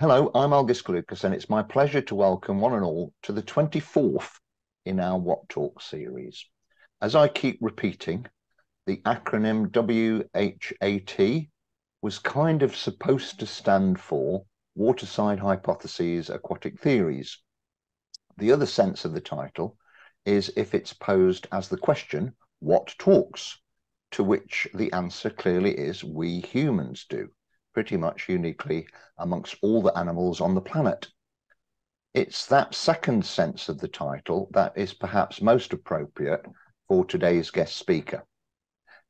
Hello, I'm Algis Kuliukas, and it's my pleasure to welcome one and all to the 24th in our What Talk series. As I keep repeating, the acronym WHAT was kind of supposed to stand for Waterside Hypotheses Aquatic Theories. The other sense of the title is if it's posed as the question, What talks? To which the answer clearly is we humans do pretty much uniquely amongst all the animals on the planet. It's that second sense of the title that is perhaps most appropriate for today's guest speaker.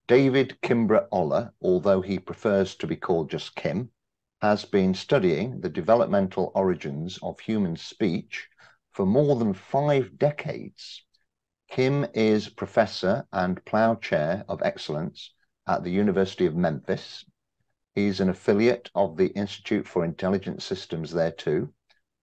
David Kimbrough Oller, although he prefers to be called just Kim, has been studying the developmental origins of human speech for more than five decades. Kim is professor and plough chair of excellence at the University of Memphis He's an affiliate of the Institute for Intelligent Systems there too,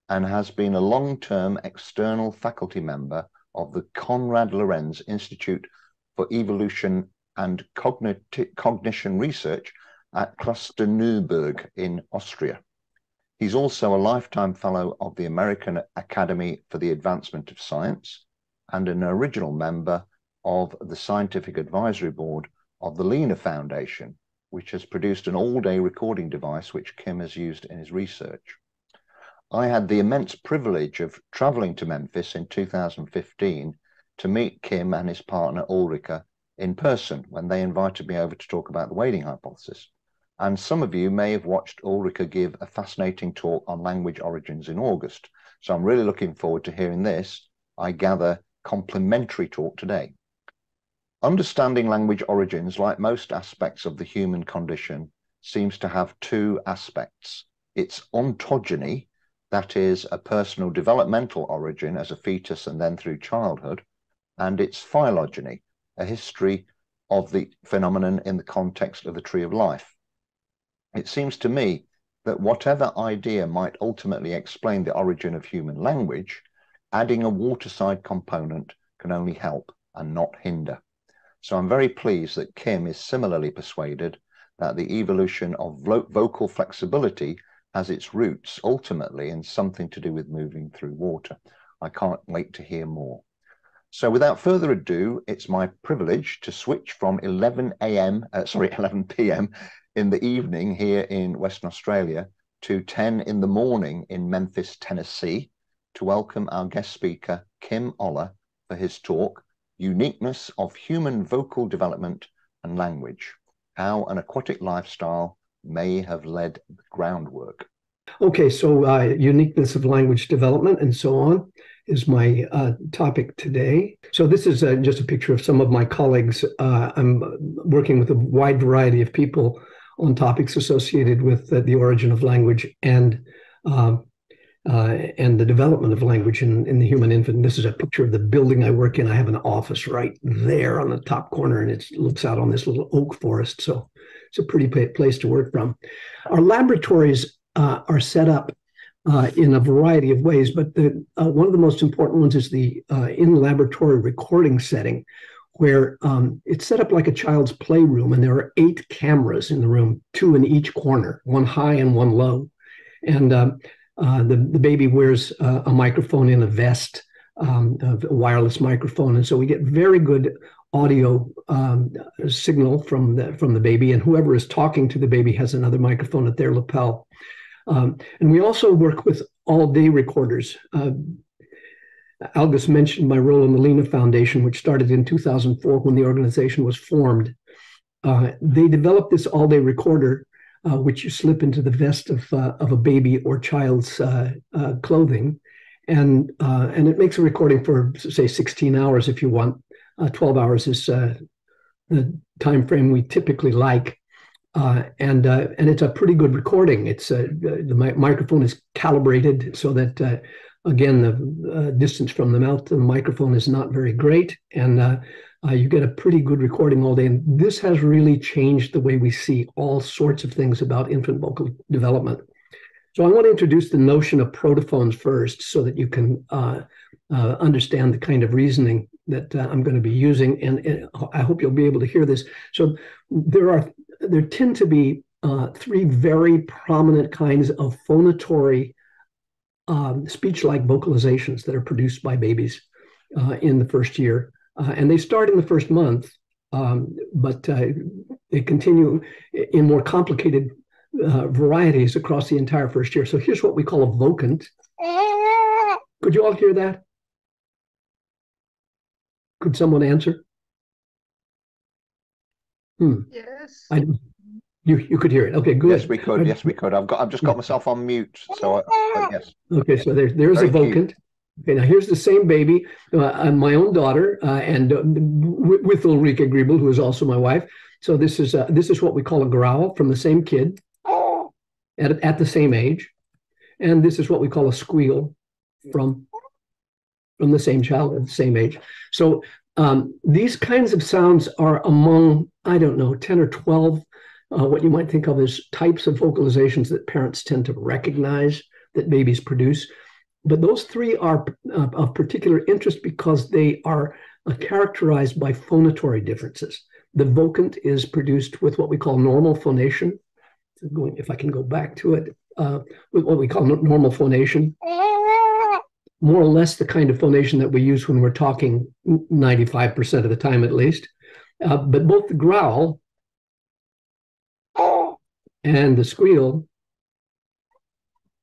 and has been a long-term external faculty member of the Konrad Lorenz Institute for Evolution and Cognition Research at Cluster Klosterneuburg in Austria. He's also a lifetime fellow of the American Academy for the Advancement of Science and an original member of the Scientific Advisory Board of the Lena Foundation, which has produced an all day recording device which Kim has used in his research. I had the immense privilege of traveling to Memphis in 2015 to meet Kim and his partner Ulrika in person when they invited me over to talk about the wading hypothesis. And some of you may have watched Ulrika give a fascinating talk on language origins in August. So I'm really looking forward to hearing this, I gather, complementary talk today. Understanding language origins, like most aspects of the human condition, seems to have two aspects. Its ontogeny, that is, a personal developmental origin as a fetus and then through childhood, and its phylogeny, a history of the phenomenon in the context of the tree of life. It seems to me that whatever idea might ultimately explain the origin of human language, adding a waterside component can only help and not hinder. So I'm very pleased that Kim is similarly persuaded that the evolution of vo vocal flexibility has its roots ultimately in something to do with moving through water. I can't wait to hear more. So without further ado, it's my privilege to switch from 11 a.m., uh, sorry, 11 p.m. in the evening here in Western Australia to 10 in the morning in Memphis, Tennessee, to welcome our guest speaker, Kim Oller, for his talk, uniqueness of human vocal development and language, how an aquatic lifestyle may have led the groundwork. Okay, so uh, uniqueness of language development and so on is my uh, topic today. So this is uh, just a picture of some of my colleagues. Uh, I'm working with a wide variety of people on topics associated with uh, the origin of language and um, uh, and the development of language in, in the human infant. This is a picture of the building I work in. I have an office right there on the top corner, and it looks out on this little oak forest. So it's a pretty place to work from. Our laboratories uh, are set up uh, in a variety of ways, but the, uh, one of the most important ones is the uh, in laboratory recording setting. Where um, it's set up like a child's playroom, and there are eight cameras in the room, two in each corner, one high and one low. And um, uh, the, the baby wears uh, a microphone in a vest, um, a wireless microphone. And so we get very good audio um, signal from the, from the baby. And whoever is talking to the baby has another microphone at their lapel. Um, and we also work with all day recorders. Uh, Algis mentioned my role in the Lena Foundation, which started in 2004 when the organization was formed. Uh, they developed this all day recorder uh, which you slip into the vest of, uh, of a baby or child's uh, uh clothing. And, uh, and it makes a recording for, say, 16 hours if you want. Uh, 12 hours is the time frame we typically like. and, and it's a pretty good recording. It's the mi- microphone is calibrated so that again, the distance from the mouth to the microphone is not very great. And uh, you get a pretty good recording all day. And this has really changed the way we see all sorts of things about infant vocal development. So I want to introduce the notion of protophones first so that you can uh, uh, understand the kind of reasoning that uh, I'm going to be using. And, and, I hope you'll be able to hear this. So there are there tend to be uh, three very prominent kinds of phonatory um, speech-like vocalizations that are produced by babies uh, in the first year, uh, and they start in the first month, um, but uh, they continue in more complicated uh, varieties across the entire first year. So here's what we call a vocant. Could you all hear that? Could someone answer? Hmm. Yes. I, you you could hear it. Okay, good. Yes, we could. Yes, we could. I've got. I've just got myself on mute. So I, yes. Okay, so there, there's Very a vocant. Cute. Okay, now here's the same baby, uh, my own daughter, uh, and uh, with Ulrika Griebel, who is also my wife. So this is uh, this is what we call a growl from the same kid at at the same age, and this is what we call a squeal from from the same child at the same age. So um, these kinds of sounds are among I don't know ten or twelve uh, what you might think of as types of vocalizations that parents tend to recognize that babies produce. But those three are uh, of particular interest because they are uh, characterized by phonatory differences. The vocant is produced with what we call normal phonation. So going, if I can go back to it, uh, with what we call normal phonation, more or less the kind of phonation that we use when we're talking 95% of the time at least. Uh, but both the growl and the squeal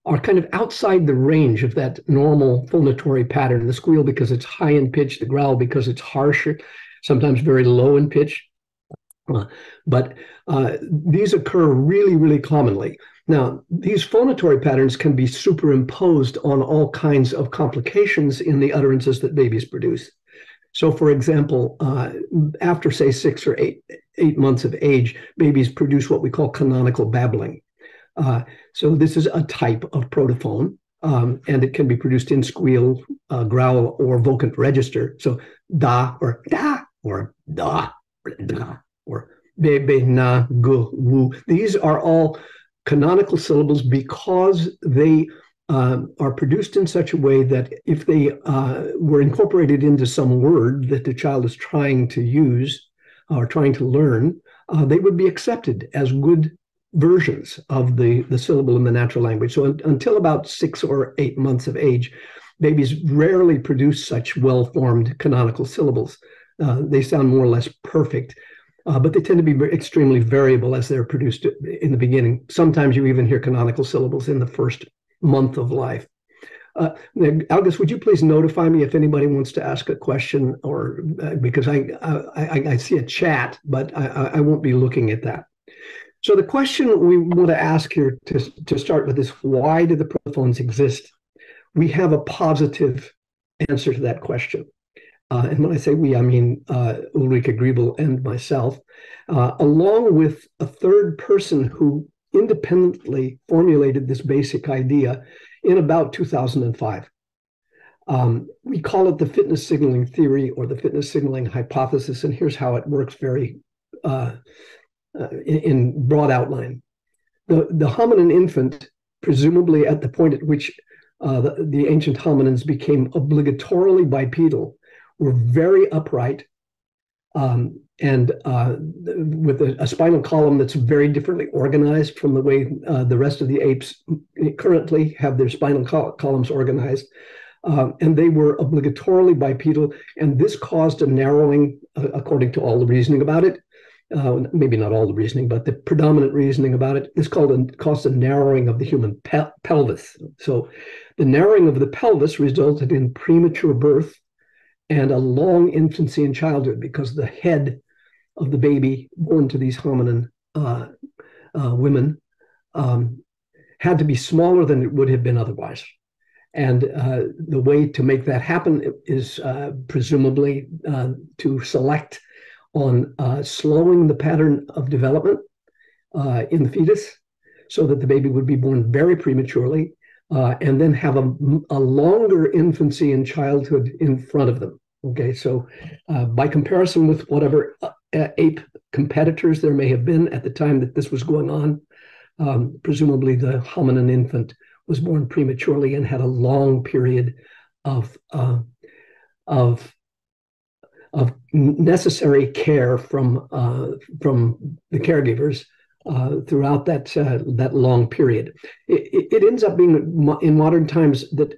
are kind of outside the range of that normal phonatory pattern. The squeal because it's high in pitch, the growl because it's harsher, sometimes very low in pitch. Uh, but uh, these occur really, really commonly. Now, these phonatory patterns can be superimposed on all kinds of complications in the utterances that babies produce. So, for example, uh, after say six or eight eight months of age, babies produce what we call canonical babbling. Uh, so this is a type of protophone, um, and it can be produced in squeal, uh, growl, or vocant register. So da or da or da or da or be be na gu wu. These are all canonical syllables because they um, are produced in such a way that if they uh, were incorporated into some word that the child is trying to use or trying to learn, uh, they would be accepted as good versions of the, the syllable in the natural language. So un- until about six or eight months of age, babies rarely produce such well formed canonical syllables. Uh, they sound more or less perfect, uh, but they tend to be extremely variable as they're produced in the beginning. Sometimes you even hear canonical syllables in the first month of life. Uh, would you please notify me if anybody wants to ask a question, or uh, because I, I, I see a chat, but I, I won't be looking at that. So the question we want to ask here to, to start with is why do the protophones exist? We have a positive answer to that question. Uh, and when I say we, I mean uh, Ulrika Griebel and myself, uh, along with a third person who independently formulated this basic idea in about 2005. Um, we call it the fitness signaling theory or the fitness signaling hypothesis, and here's how it works very uh, uh, in, in, broad outline. The, the hominin infant, presumably at the point at which uh, the, the ancient hominins became obligatorily bipedal, were very upright um, and uh, with a, a, spinal column that's very differently organized from the way uh, the rest of the apes currently have their spinal col- columns organized. Um, and they were obligatorily bipedal, and this caused a narrowing, uh, according to all the reasoning about it. Uh, maybe not all the reasoning, but the predominant reasoning about it is called a, caused a narrowing of the human pe- pelvis. So, the narrowing of the pelvis resulted in premature birth and a long infancy and childhood because the head of the baby born to these hominin uh, uh, women um, had to be smaller than it would have been otherwise. And uh, the way to make that happen is uh, presumably uh, to select on uh, slowing the pattern of development in the fetus so that the baby would be born very prematurely and then have a, a longer infancy and childhood in front of them. Okay, so uh, by comparison with whatever uh, ape competitors there may have been at the time that this was going on, um, presumably the hominin infant was born prematurely and had a long period of uh, of of necessary care from uh, from the caregivers uh, throughout that uh, that long period. It, it, ends up being in modern times that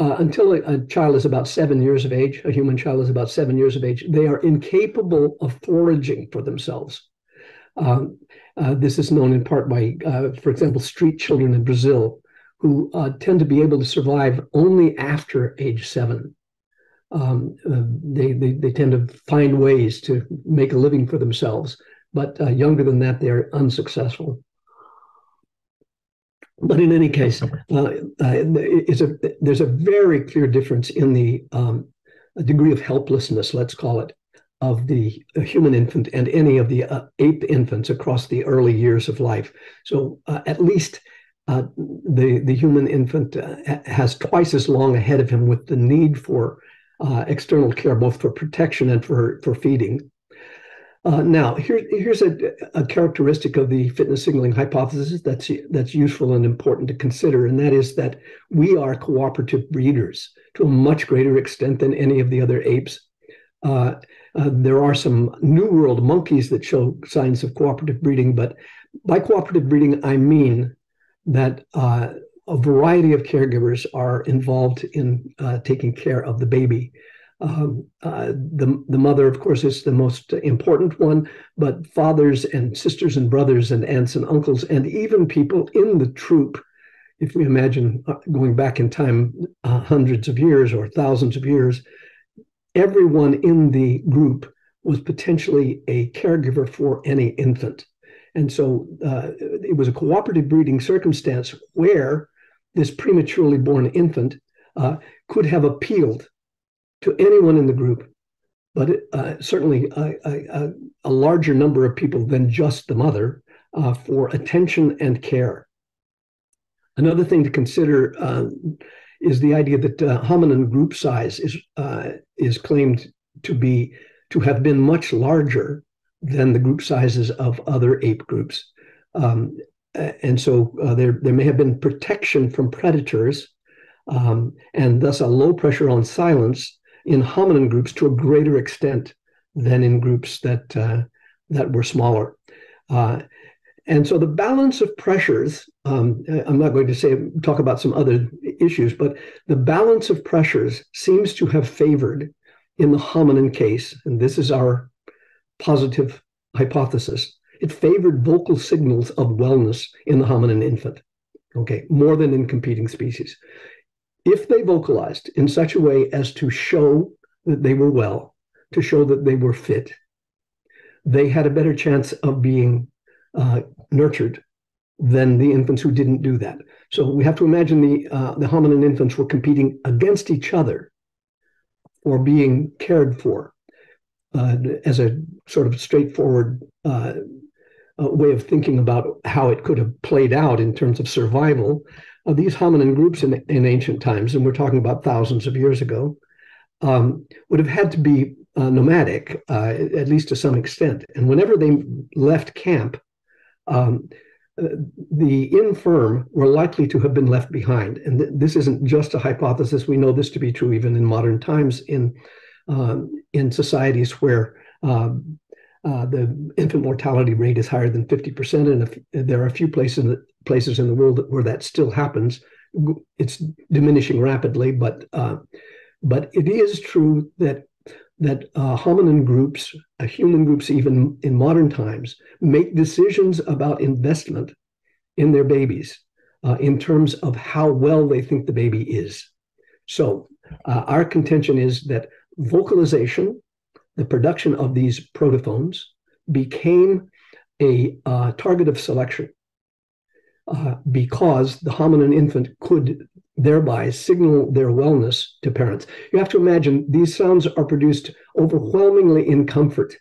uh, until a, child is about seven years of age, a human child is about seven years of age, they are incapable of foraging for themselves. Um, uh, this is known in part by, uh, for example, street children in Brazil, who tend to be able to survive only after age seven. Um, they, they, they tend to find ways to make a living for themselves but uh, younger than that, they're unsuccessful. But in any case, uh, uh, it's a, there's a very clear difference in the um, degree of helplessness, let's call it, of the human infant and any of the uh, ape infants across the early years of life. So uh, at least uh, the the human infant uh, has twice as long ahead of him with the need for uh, external care, both for protection and for for feeding. Uh, now, here, here's a, a, characteristic of the fitness signaling hypothesis that's that's useful and important to consider, and that is that we are cooperative breeders to a much greater extent than any of the other apes. Uh, uh, there are some New World monkeys that show signs of cooperative breeding, but by cooperative breeding, I mean that uh, a variety of caregivers are involved in uh, taking care of the baby. Um, uh, the, the mother, of course, is the most important one, but fathers and sisters and brothers and aunts and uncles, and even people in the troop, if we imagine uh, going back in time uh, hundreds of years or thousands of years, everyone in the group was potentially a caregiver for any infant. And so uh, it was a cooperative breeding circumstance where this prematurely born infant uh, could have appealed to anyone in the group, but uh, certainly a, a, a, larger number of people than just the mother uh, for attention and care. Another thing to consider uh, is the idea that uh, hominin group size is uh, is claimed to be to have been much larger than the group sizes of other ape groups. Um, and so uh, there, there may have been protection from predators um, and thus a low pressure on silence in hominin groups to a greater extent than in groups that uh, that were smaller. Uh, and so the balance of pressures, um, I'm not going to say talk about some other issues, but the balance of pressures seems to have favored in the hominin case, and this is our positive hypothesis. It favored vocal signals of wellness in the hominin infant, okay, more than in competing species if they vocalized in such a way as to show that they were well, to show that they were fit, they had a better chance of being uh, nurtured than the infants who didn't do that. So we have to imagine the uh, the hominin infants were competing against each other or being cared for uh, as a sort of straightforward uh, uh, way of thinking about how it could have played out in terms of survival of these hominin groups in, in ancient times, and we're talking about thousands of years ago, um, would have had to be uh, nomadic, uh, at least to some extent. And whenever they left camp, um, uh, the infirm were likely to have been left behind. And th- this isn't just a hypothesis. We know this to be true even in modern times in um, in societies where uh, the infant mortality rate is higher than 50%, and if, there are a few places places in the world where that still happens. It's diminishing rapidly, but uh, but it is true that that uh, hominin groups, uh, human groups, even in modern times, make decisions about investment in their babies uh, in terms of how well they think the baby is. So our contention is that vocalization the production of these protophones became a uh, target of selection uh, because the hominin infant could thereby signal their wellness to parents. You have to imagine these sounds are produced overwhelmingly in comfort.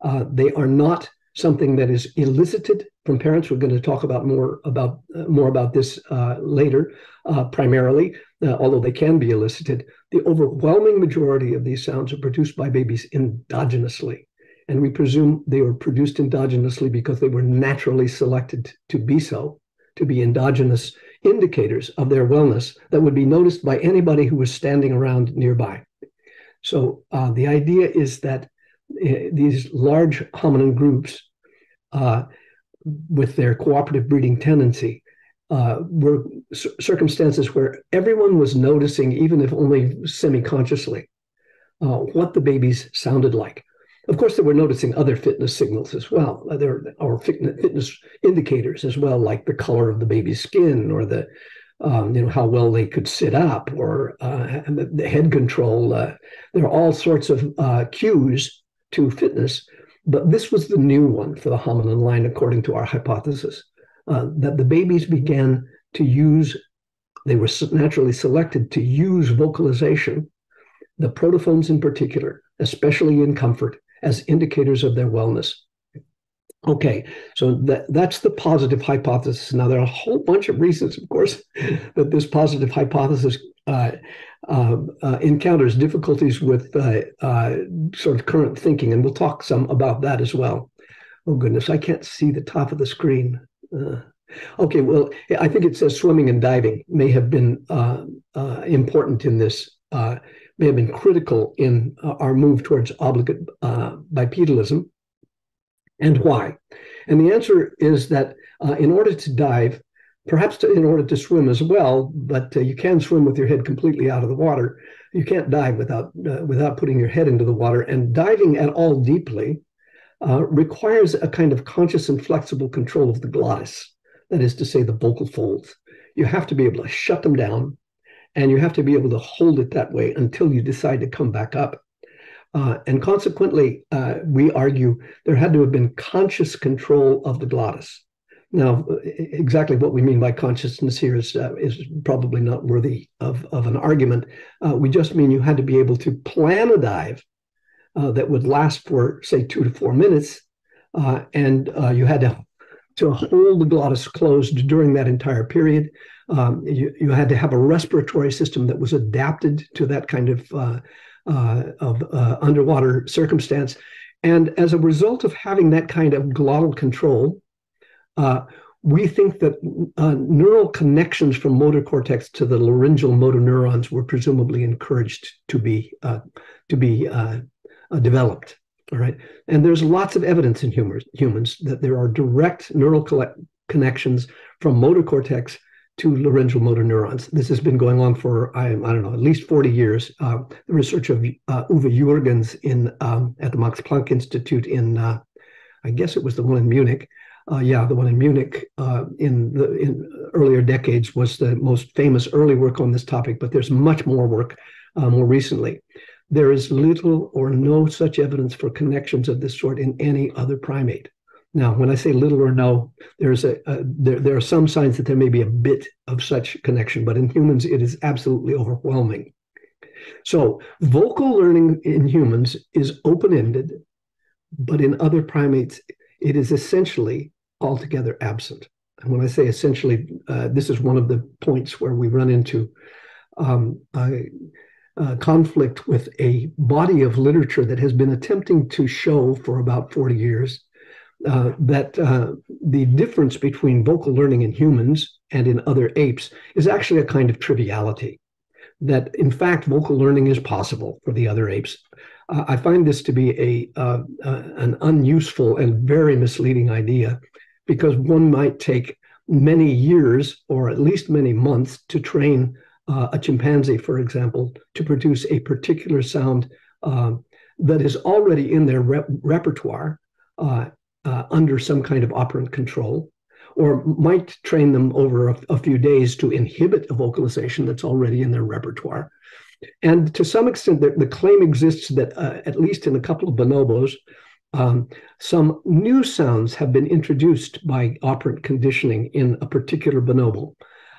Uh, they are not something that is elicited from parents. We're going to talk about more about uh, more about this uh, later, uh, primarily, uh, although they can be elicited. The overwhelming majority of these sounds are produced by babies endogenously, and we presume they were produced endogenously because they were naturally selected to be so, to be endogenous indicators of their wellness that would be noticed by anybody who was standing around nearby. So uh, the idea is that uh, these large hominin groups uh, with their cooperative breeding tendency uh, were circumstances where everyone was noticing, even if only semi consciously, uh, what the babies sounded like. Of course, they were noticing other fitness signals as well, uh, there or fitness indicators as well, like the color of the baby's skin or the um, you know how well they could sit up or uh, the head control. Uh, there are all sorts of uh, cues to fitness, but this was the new one for the hominin line, according to our hypothesis, uh, that the babies began to use. They were naturally selected to use vocalization, the protophones in particular, especially in comfort, as indicators of their wellness. Okay, so that, that's the positive hypothesis. Now, there are a whole bunch of reasons, of course, that this positive hypothesis uh, uh, uh, encounters difficulties with uh, uh, sort of current thinking, and we'll talk some about that as well. Oh, goodness, I can't see the top of the screen. Uh, okay, well, I think it says swimming and diving may have been important in this may have been critical in uh, our move towards obligate uh, bipedalism. And why? And the answer is that uh, in order to dive, perhaps to, in order to swim as well, but uh, you can swim with your head completely out of the water. You can't dive without uh, without putting your head into the water. And diving at all deeply uh, requires a kind of conscious and flexible control of the glottis, that is to say, the vocal folds. You have to be able to shut them down and you have to be able to hold it that way until you decide to come back up. Uh, and consequently, uh, we argue there had to have been conscious control of the glottis. Now, exactly what we mean by consciousness here is, uh, is probably not worthy of, of an argument. Uh, we just mean you had to be able to plan a dive uh, that would last for, say, two to four minutes, uh, and you had to to hold the glottis closed during that entire period. Um, you, you had to have a respiratory system that was adapted to that kind of uh, uh, of uh, underwater circumstance. And as a result of having that kind of glottal control, uh, we think that uh, neural connections from motor cortex to the laryngeal motor neurons were presumably encouraged to be uh, to be developed. All right. And there's lots of evidence in humors, humans that there are direct neural connections from motor cortex to laryngeal motor neurons. This has been going on for, I, I don't know, at least 40 years. Uh, the research of uh, Uwe Jürgens in, um, at the Max Planck Institute in, uh, I guess it was the one in Munich. Uh, yeah, the one in Munich uh, in the in earlier decades was the most famous early work on this topic, but there's much more work uh, more recently. There is little or no such evidence for connections of this sort in any other primate. Now, when I say little or no, there's a, a there, there are some signs that there may be a bit of such connection, but in humans, it is absolutely overwhelming. So, vocal learning in humans is open ended, but in other primates, it is essentially altogether absent. And when I say essentially, uh, this is one of the points where we run into um, uh, conflict with a body of literature that has been attempting to show for about 40 years uh, that uh, the difference between vocal learning in humans and in other apes is actually a kind of triviality. That in fact, vocal learning is possible for the other apes. Uh, I find this to be a uh, uh, an unuseful and very misleading idea, because one might take many years or at least many months to train uh, a chimpanzee, for example, to produce a particular sound uh, that is already in their rep- repertoire uh, uh, under some kind of operant control, or might train them over a, a, few days to inhibit a vocalization that's already in their repertoire. And to some extent, the, the claim exists that, uh, at least in a couple of bonobos, um, some new sounds have been introduced by operant conditioning in a particular bonobo.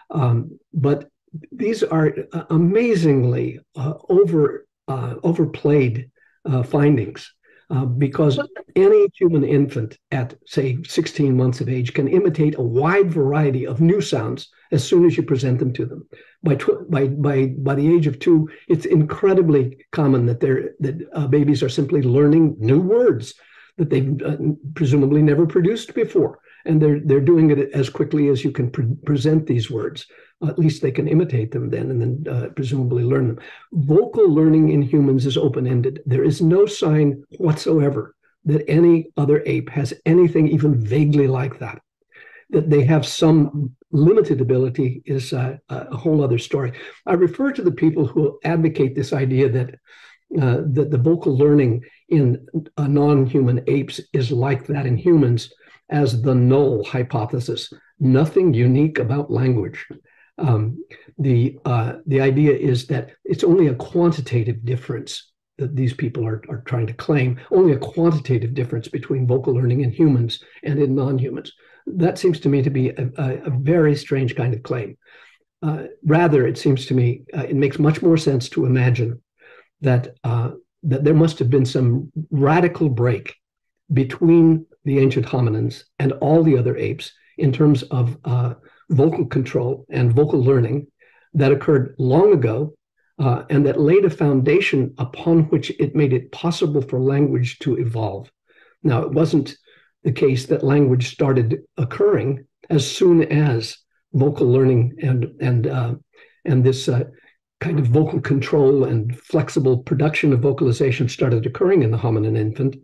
Um, but these are uh, amazingly uh, over uh, overplayed uh, findings uh, because any human infant at say 16 months of age can imitate a wide variety of new sounds as soon as you present them to them. By tw- by by by the age of two, it's incredibly common that they're that uh, babies are simply learning new words that they've presumably never produced before and they're they're doing it as quickly as you can pre- present these words. at least they can imitate them then, and then uh, presumably learn them. Vocal learning in humans is open ended. There is no sign whatsoever that any other ape has anything even vaguely like that. That they have some limited ability is a, a whole other story. I refer to the people who advocate this idea that uh, that the vocal learning in non-human apes is like that in humans as the null hypothesis. Nothing unique about language. Um, the uh, the idea is that it's only a quantitative difference that these people are, are trying to claim, only a quantitative difference between vocal learning in humans and in non-humans. That seems to me to be a, a, a very strange kind of claim. Uh, rather, it seems to me uh, it makes much more sense to imagine that uh, that there must have been some radical break between the ancient hominins and all the other apes in terms of uh, vocal control and vocal learning that occurred long ago uh, and that laid a foundation upon which it made it possible for language to evolve. Now, it wasn't the case that language started occurring as soon as vocal learning and and uh, and this uh, kind of vocal control and flexible production of vocalization started occurring in the hominin infant.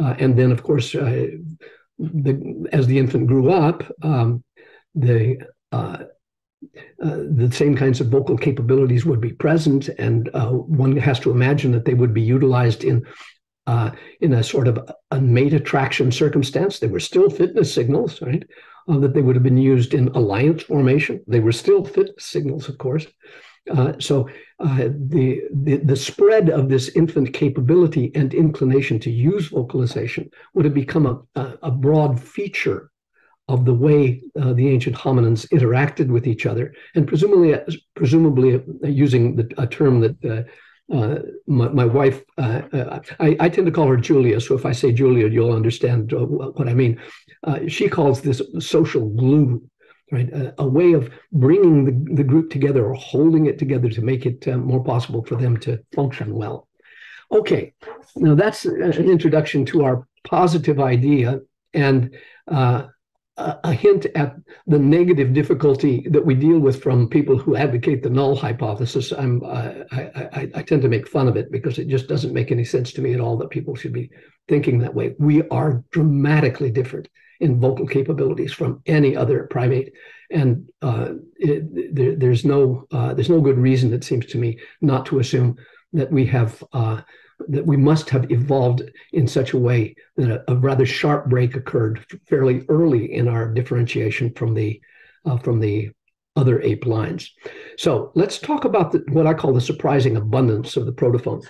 Uh, and then, of course, uh, the, as the infant grew up, um, the uh, uh, the same kinds of vocal capabilities would be present, and uh, one has to imagine that they would be utilized in uh, in a sort of a mate attraction circumstance. They were still fitness signals, right? that they would have been used in alliance formation. They were still fitness signals, of course. Uh, so uh, the, the, the spread of this infant capability and inclination to use vocalization would have become a, a, a broad feature of the way uh, the ancient hominins interacted with each other, and presumably, presumably uh, using the, a term that uh, my, my, wife, I, I, tend to call her Julia. So if I say Julia, you'll understand what I mean. she calls this social glue right? A, a, way of bringing the, the group together or holding it together to make it uh, more possible for them to function well. Okay, now that's an introduction to our positive idea and uh, a hint at the negative difficulty that we deal with from people who advocate the null hypothesis. I'm, uh, I, I, I, tend to make fun of it because it just doesn't make any sense to me at all that people should be thinking that way. We are dramatically different in vocal capabilities from any other primate. And uh, it, there, there's no uh, there's no good reason, it seems to me, not to assume that we have uh, that we must have evolved in such a way that a, a, rather sharp break occurred fairly early in our differentiation from the uh, from the other ape lines. So let's talk about the, what I call the surprising abundance of the protophones.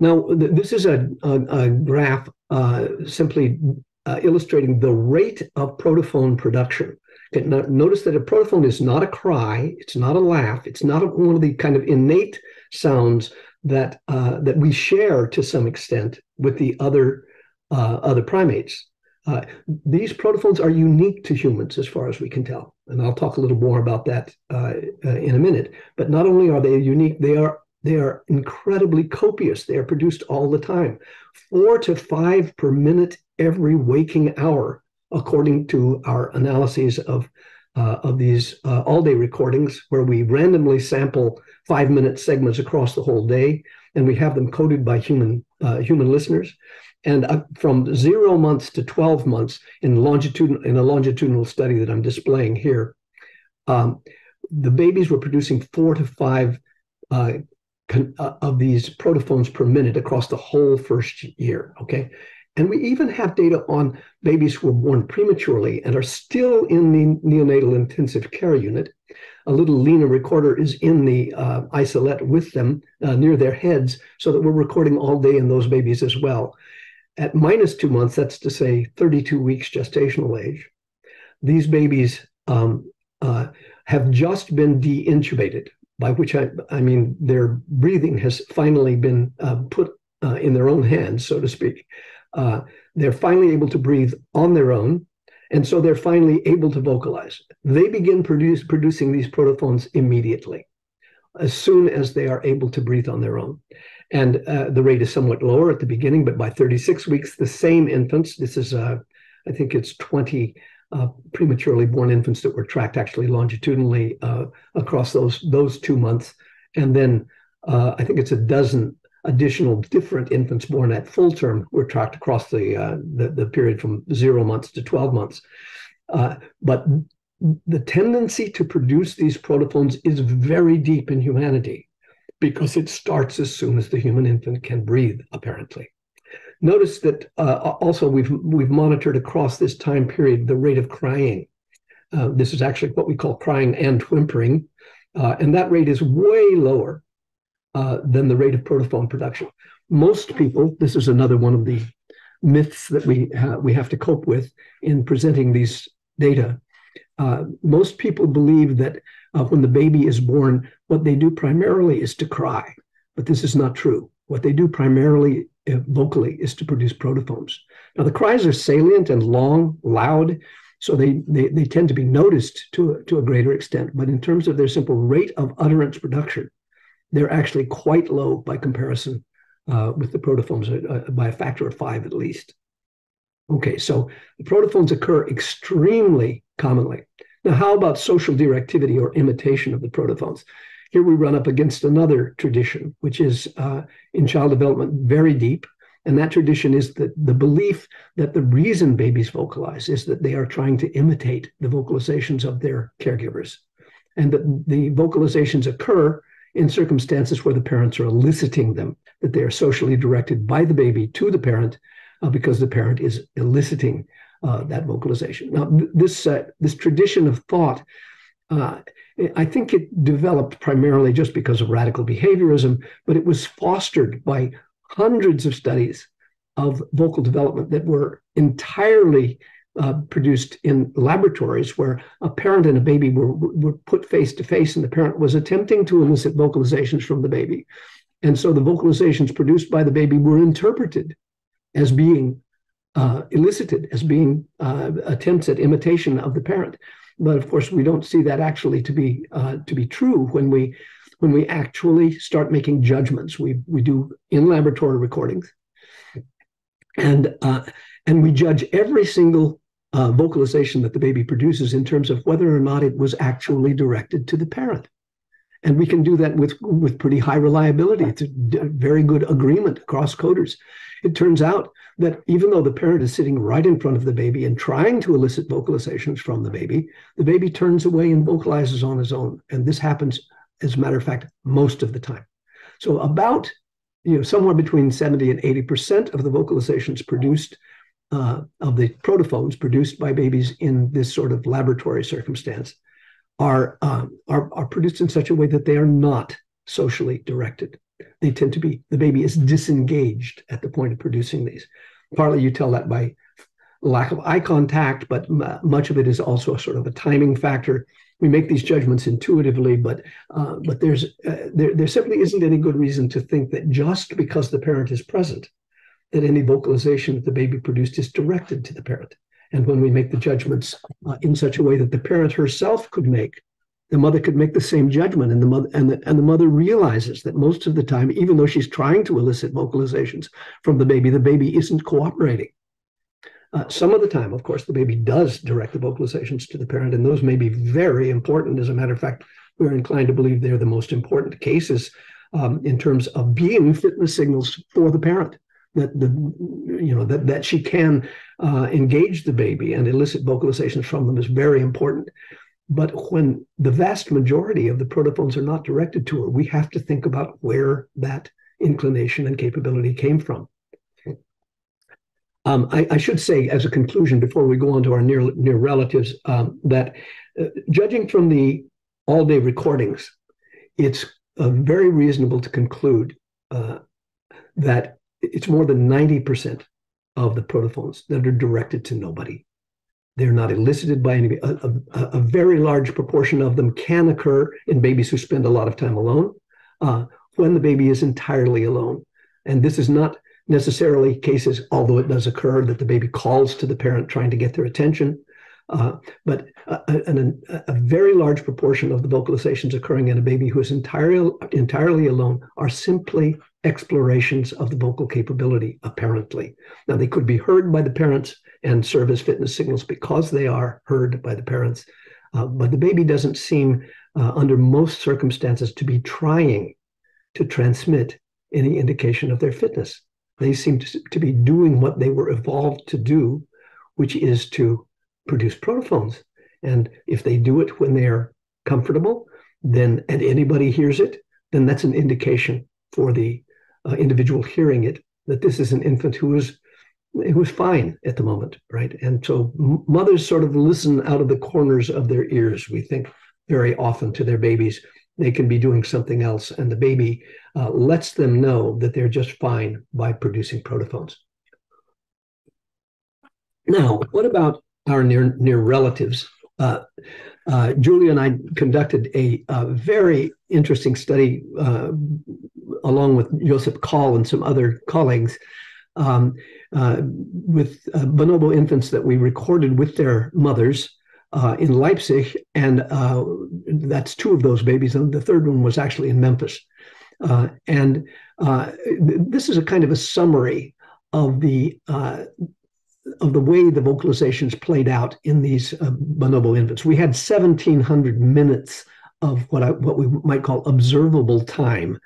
Now, th- this is a, a, a graph uh, simply uh, illustrating the rate of protophone production. Okay, now, notice that a protophone is not a cry, it's not a laugh, it's not a, one of the kind of innate sounds that uh, that we share to some extent with the other uh, other primates. Uh, these protophones are unique to humans, as far as we can tell, and I'll talk a little more about that uh, uh, in a minute. But not only are they unique, they are they are incredibly copious. They are produced all the time, four to five per minute every waking hour, according to our analyses of, uh, of these uh, all day recordings, where we randomly sample five minute segments across the whole day, and we have them coded by human, uh, human listeners. And uh, from zero months to 12 months in, longitudinal, in a longitudinal study that I'm displaying here, um, the babies were producing four to five uh, uh, of these protophones per minute across the whole first year. Okay. And we even have data on babies who were born prematurely and are still in the neonatal intensive care unit. A little Lena recorder is in the uh, isolette with them uh, near their heads so that we're recording all day in those babies as well. At minus two months, that's to say 32 weeks gestational age, these babies um, uh, have just been deintubated, by which I, I mean their breathing has finally been uh, put uh, in their own hands, so to speak uh, they're finally able to breathe on their own. And so they're finally able to vocalize. They begin produce, producing these protophones immediately, as soon as they are able to breathe on their own. And uh, the rate is somewhat lower at the beginning, but by 36 weeks, the same infants, this is, uh, I think it's 20 uh, prematurely born infants that were tracked actually longitudinally uh, across those, those two months. And then uh, I think it's a dozen additional different infants born at full term were tracked across the, uh, the, the, period from zero months to 12 months. Uh, but the tendency to produce these protophones is very deep in humanity because it starts as soon as the human infant can breathe, apparently. Notice that uh, also we've we've monitored across this time period the rate of crying. Uh, this is actually what we call crying and whimpering, uh, and that rate is way lower uh, than the rate of protophone production. Most people, this is another one of the myths that we we have to cope with in presenting these data. Uh, most people believe that uh, when the baby is born, what they do primarily is to cry, but this is not true. What they do primarily uh, vocally is to produce protophones. Now, the cries are salient and long, loud, so they, they, they tend to be noticed to, to a greater extent. But in terms of their simple rate of utterance production, they're actually quite low by comparison uh, with the protophones uh, by a factor of five at least. Okay, so the protophones occur extremely commonly. Now, how about social directivity or imitation of the protophones? Here we run up against another tradition, which is uh, in child development very deep. And that tradition is that the belief that the reason babies vocalize is that they are trying to imitate the vocalizations of their caregivers. And that the vocalizations occur in circumstances where the parents are eliciting them, that they are socially directed by the baby to the parent uh, because the parent is eliciting uh, that vocalization. Now, this uh, this tradition of thought, uh, I think it developed primarily just because of radical behaviorism, but it was fostered by hundreds of studies of vocal development that were entirely uh, produced in laboratories where a parent and a baby were, were put face to face and the parent was attempting to elicit vocalizations from the baby. And so the vocalizations produced by the baby were interpreted as being uh, elicited as being uh, attempts at imitation of the parent. But of course, we don't see that actually to be uh, to be true when we when we actually start making judgments. We we do in laboratory recordings, and uh, and we judge every single uh, vocalization that the baby produces in terms of whether or not it was actually directed to the parent. And we can do that with, with pretty high reliability. It's a very good agreement across coders. It turns out that even though the parent is sitting right in front of the baby and trying to elicit vocalizations from the baby, the baby turns away and vocalizes on his own. And this happens, as a matter of fact, most of the time. So about you know somewhere between 70 and 80 percent of the vocalizations produced uh, of the protophones produced by babies in this sort of laboratory circumstance are, um, are, are produced in such a way that they are not socially directed. They tend to be, the baby is disengaged at the point of producing these. Partly you tell that by lack of eye contact, but much of it is also a sort of a timing factor. We make these judgments intuitively, but uh, but there's uh, there there simply isn't any good reason to think that just because the parent is present, that any vocalization that the baby produced is directed to the parent. And when we make the judgments uh, in such a way that the parent herself could make, the mother could make the same judgment, and the mother and the, and the mother realizes that most of the time, even though she's trying to elicit vocalizations from the baby, the baby isn't cooperating. Uh, some of the time, of course, the baby does direct the vocalizations to the parent, and those may be very important. As a matter of fact, we're inclined to believe they're the most important cases um, in terms of being fitness signals for the parent that the you know that that she can uh, engage the baby and elicit vocalizations from them is very important. But when the vast majority of the protophones are not directed to her, we have to think about where that inclination and capability came from. Um, I, I, should say, as a conclusion, before we go on to our near near relatives, um, that uh, judging from the all day recordings, it's uh, very reasonable to conclude uh, that it's more than 90% of the protophones that are directed to nobody. They're not elicited by anybody. a, a, a, very large proportion of them can occur in babies who spend a lot of time alone uh, when the baby is entirely alone. And this is not necessarily cases, although it does occur that the baby calls to the parent trying to get their attention. Uh, but a, a, a, very large proportion of the vocalizations occurring in a baby who is entirely, entirely alone are simply explorations of the vocal capability, apparently. Now, they could be heard by the parents and serve as fitness signals because they are heard by the parents. Uh, but the baby doesn't seem, uh, under most circumstances, to be trying to transmit any indication of their fitness. They seem to, to be doing what they were evolved to do, which is to produce protophones. And if they do it when they're comfortable, then and anybody hears it, then that's an indication for the uh, individual hearing it that this is an infant who is who is fine at the moment, right? And so mothers sort of listen out of the corners of their ears. We think very often to their babies they can be doing something else, and the baby uh, lets them know that they're just fine by producing protophones. Now, what about our near near relatives? Uh, uh, Julia and I conducted a, a very interesting study uh, along with Joseph Call and some other colleagues um, uh, with uh, bonobo infants that we recorded with their mothers uh, in Leipzig, and that's two of those babies, and the third one was actually in Memphis. and th- this is a kind of a summary of the of the way the vocalizations played out in these uh, bonobo infants. We had 1,700 minutes of what I, what we might call observable time.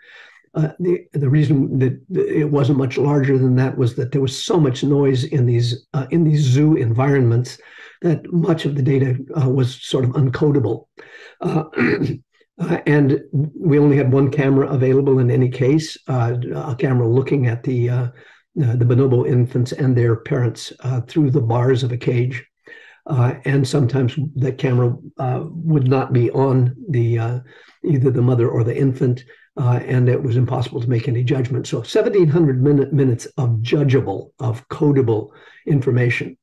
Uh, the the reason that it wasn't much larger than that was that there was so much noise in these uh, in these zoo environments that much of the data uh, was sort of uncodable. Uh, uh, and we only had one camera available in any case, uh, a camera looking at the the bonobo infants and their parents uh, through the bars of a cage. Uh, and sometimes the camera uh, would not be on the uh, either the mother or the infant, uh, and it was impossible to make any judgment. So 1,700 minute, minutes of judgeable, of codable information.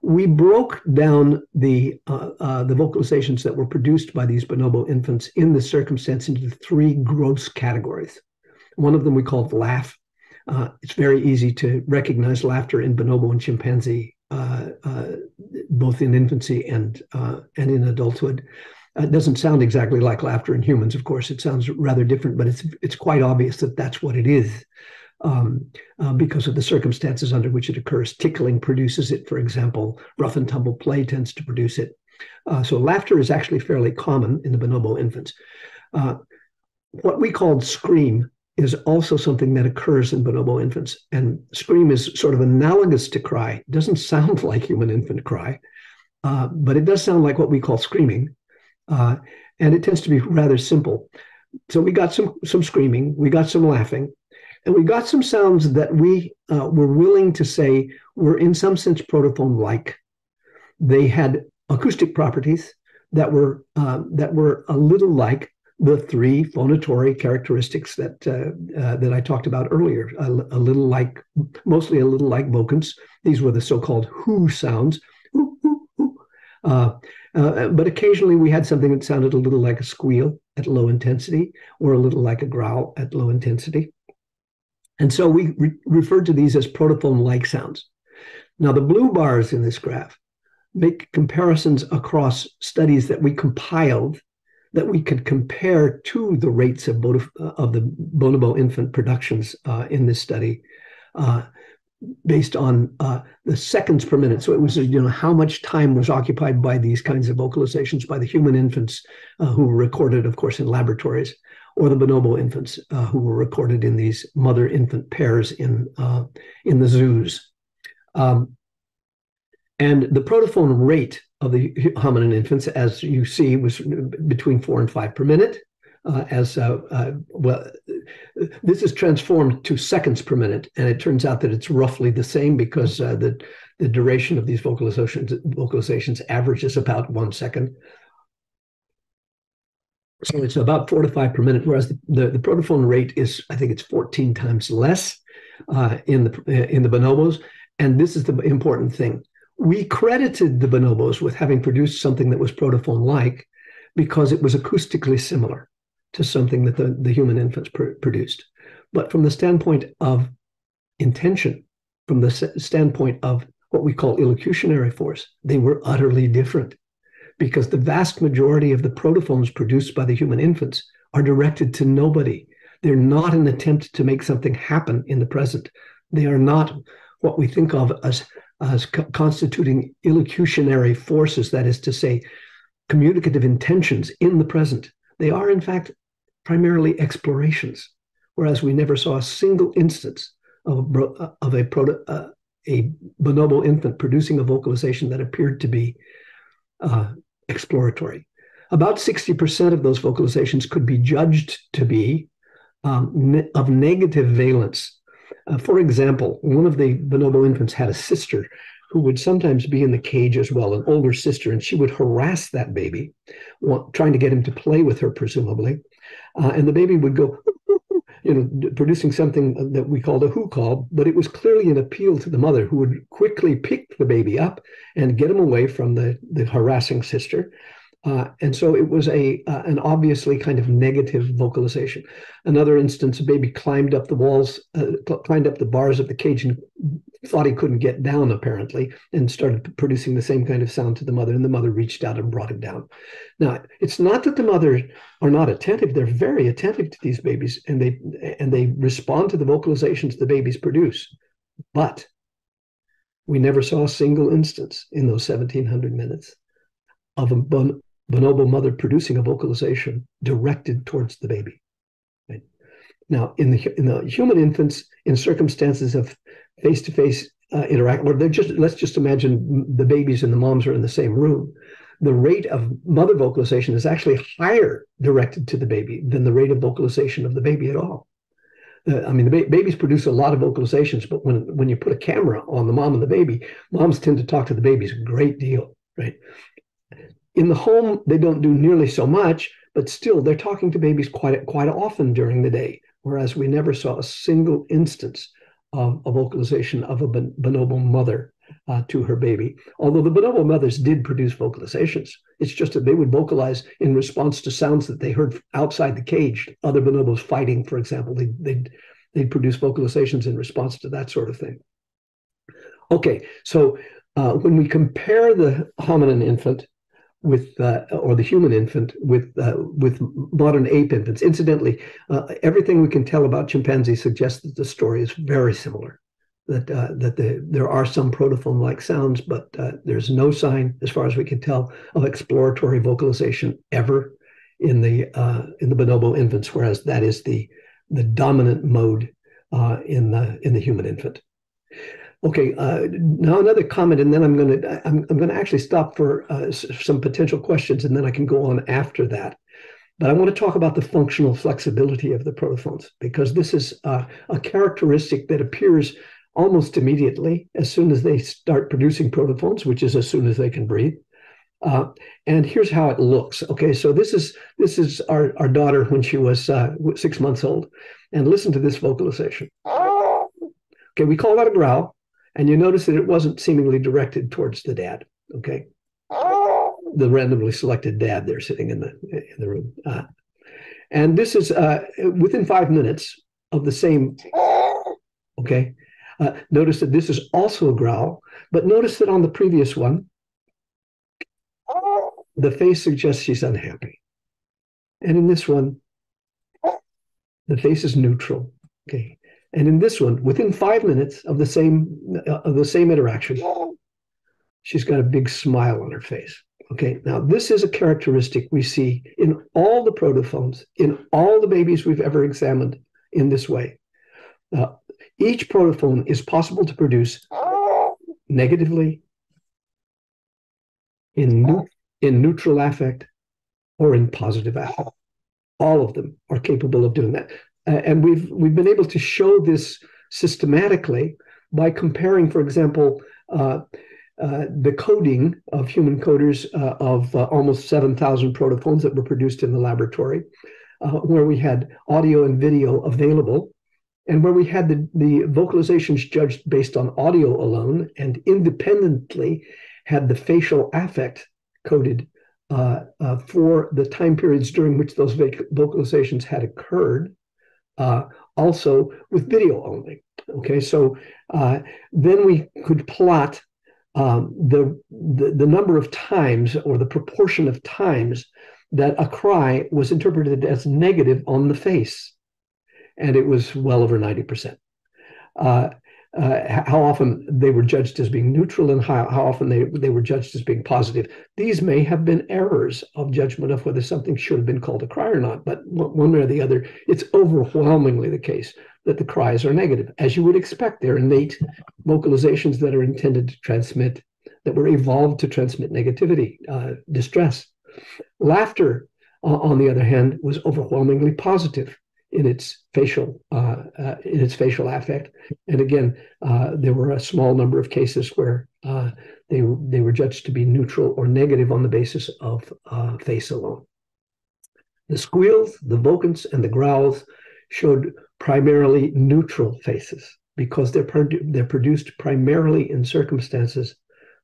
We broke down the the vocalizations that were produced by these bonobo infants in this circumstance into three gross categories. One of them we called laugh, uh, it's very easy to recognize laughter in bonobo and chimpanzee, uh, uh, both in infancy and uh, and in adulthood. Uh, it doesn't sound exactly like laughter in humans, of course. It sounds rather different, but it's it's quite obvious that that's what it is. Um, uh, because of the circumstances under which it occurs. Tickling produces it, for example. Rough and tumble play tends to produce it. so laughter is actually fairly common in the bonobo infants. what we called scream is also something that occurs in bonobo infants. And scream is sort of analogous to cry. It doesn't sound like human infant cry, uh, but it does sound like what we call screaming. Uh, and it tends to be rather simple. So we got some some screaming, we got some laughing, and we got some sounds that we uh, were willing to say were in some sense protophone-like. They had acoustic properties that were uh, that were a little like the three phonatory characteristics that uh, uh, that I talked about earlier. A, a, little like, mostly a little like vocants. These were the so-called who sounds. Uh, uh, but occasionally we had something that sounded a little like a squeal at low intensity, or a little like a growl at low intensity. And so we re- referred to these as protophone-like sounds. Now the blue bars in this graph make comparisons across studies that we compiled that we could compare to the rates of, of the bonobo infant productions uh, in this study uh, based on uh, the seconds per minute. So it was, you know, how much time was occupied by these kinds of vocalizations by the human infants uh, who were recorded, of course, in laboratories, or the bonobo infants uh, who were recorded in these mother-infant pairs in uh, in the zoos. Um, and the protophone rate of the hominin infants, as you see, was between four and five per minute. Uh, as uh, uh, well, this is transformed to seconds per minute, and it turns out that it's roughly the same because uh, the the duration of these vocalizations vocalizations averages about one second. So it's about four to five per minute, whereas the, the, the protophone rate is, I think it's 14 times less uh, in the in the bonobos. And this is the important thing we credited the bonobos with having produced something that was protophone like because it was acoustically similar to something that the, the human infants pr- produced. But from the standpoint of intention, from the s- standpoint of what we call illocutionary force, they were utterly different because the vast majority of the protophones produced by the human infants are directed to nobody. They're not an attempt to make something happen in the present. They are not what we think of as as co- constituting illocutionary forces, that is to say, communicative intentions in the present. They are, in fact, primarily explorations. whereas we never saw a single instance of a, of a, proto, uh, a bonobo infant producing a vocalization that appeared to be uh, exploratory. About 60% of those vocalizations could be judged to be um, ne- of negative valence. Uh, for example, one of the bonobo infants had a sister who would sometimes be in the cage as well, an older sister, and she would harass that baby, trying to get him to play with her, presumably. Uh, and the baby would go, you know, producing something that we called a who call, but it was clearly an appeal to the mother who would quickly pick the baby up and get him away from the, the harassing sister. Uh, and so it was a uh, an obviously kind of negative vocalization. Another instance, a baby climbed up the walls, uh, climbed up the bars of the cage and thought he couldn't get down apparently, and started producing the same kind of sound to the mother. And the mother reached out and brought him down. Now, it's not that the mothers are not attentive; they're very attentive to these babies, and they and they respond to the vocalizations the babies produce. But we never saw a single instance in those 1700 minutes of a bonobo mother producing a vocalization directed towards the baby. Right? Now, in the in the human infants, in circumstances of face-to-face uh, interaction, where they're just let's just imagine the babies and the moms are in the same room, the rate of mother vocalization is actually higher directed to the baby than the rate of vocalization of the baby at all. Uh, I mean, the ba- babies produce a lot of vocalizations, but when when you put a camera on the mom and the baby, moms tend to talk to the babies a great deal, right? In the home, they don't do nearly so much, but still they're talking to babies quite quite often during the day. Whereas we never saw a single instance of a vocalization of a bonobo mother uh, to her baby. Although the bonobo mothers did produce vocalizations, it's just that they would vocalize in response to sounds that they heard outside the cage. Other bonobos fighting, for example, they, they'd they'd produce vocalizations in response to that sort of thing. Okay, so uh, when we compare the hominin infant with uh, or the human infant with uh, with modern ape infants. Incidentally, uh, everything we can tell about chimpanzees suggests that the story is very similar. That uh, that the, there are some protophone-like sounds, but uh, there's no sign, as far as we can tell, of exploratory vocalization ever in the uh, in the bonobo infants, whereas that is the the dominant mode in the in the human infant. Okay, uh, now another comment, and then I'm going to I'm, I'm going to actually stop for uh, some potential questions, and then I can go on after that. But I want to talk about the functional flexibility of the protophones because this is uh, a characteristic that appears almost immediately as soon as they start producing protophones, which is as soon as they can breathe. Uh, and here's how it looks. Okay, so this is this is our, our daughter when she was uh, six months old, and listen to this vocalization. Okay, we call that a growl. And you notice that it wasn't seemingly directed towards the dad. Okay. The randomly selected dad there sitting in the in the room. Uh, and this is uh, within five minutes of the same. Okay. Uh, notice that this is also a growl, but notice that on the previous one, the face suggests she's unhappy. And in this one, the face is neutral. Okay. And in this one, within five minutes of the same of the same interaction, she's got a big smile on her face. Okay, now this is a characteristic we see in all the protophones, in all the babies we've ever examined in this way. Uh, each protophone is possible to produce negatively, in, in neutral affect, or in positive affect. All of them are capable of doing that. Uh, and we've we've been able to show this systematically by comparing, for example, uh, uh, the coding of human coders uh, of uh, almost 7,000 protophones that were produced in the laboratory, uh, where we had audio and video available, and where we had the, the vocalizations judged based on audio alone and independently had the facial affect coded for the time periods during which those vocalizations had occurred uh, also with video only. Okay, so uh, then we could plot um, the, the, the number of times or the proportion of times that a cry was interpreted as negative on the face, and it was well over ninety percent. Uh, uh, how often they were judged as being neutral and how, how often they, they were judged as being positive. These may have been errors of judgment of whether something should have been called a cry or not, but one way or the other, it's overwhelmingly the case that the cries are negative. As you would expect, they're innate vocalizations that are intended to transmit, that were evolved to transmit negativity, uh, distress. Laughter, uh, on the other hand, was overwhelmingly positive in its facial uh, uh, in its facial affect. And again, uh, there were a small number of cases where uh, they they were judged to be neutral or negative on the basis of uh, face alone. The squeals, the vocants, and the growls showed primarily neutral faces because they're produ- they're produced primarily in circumstances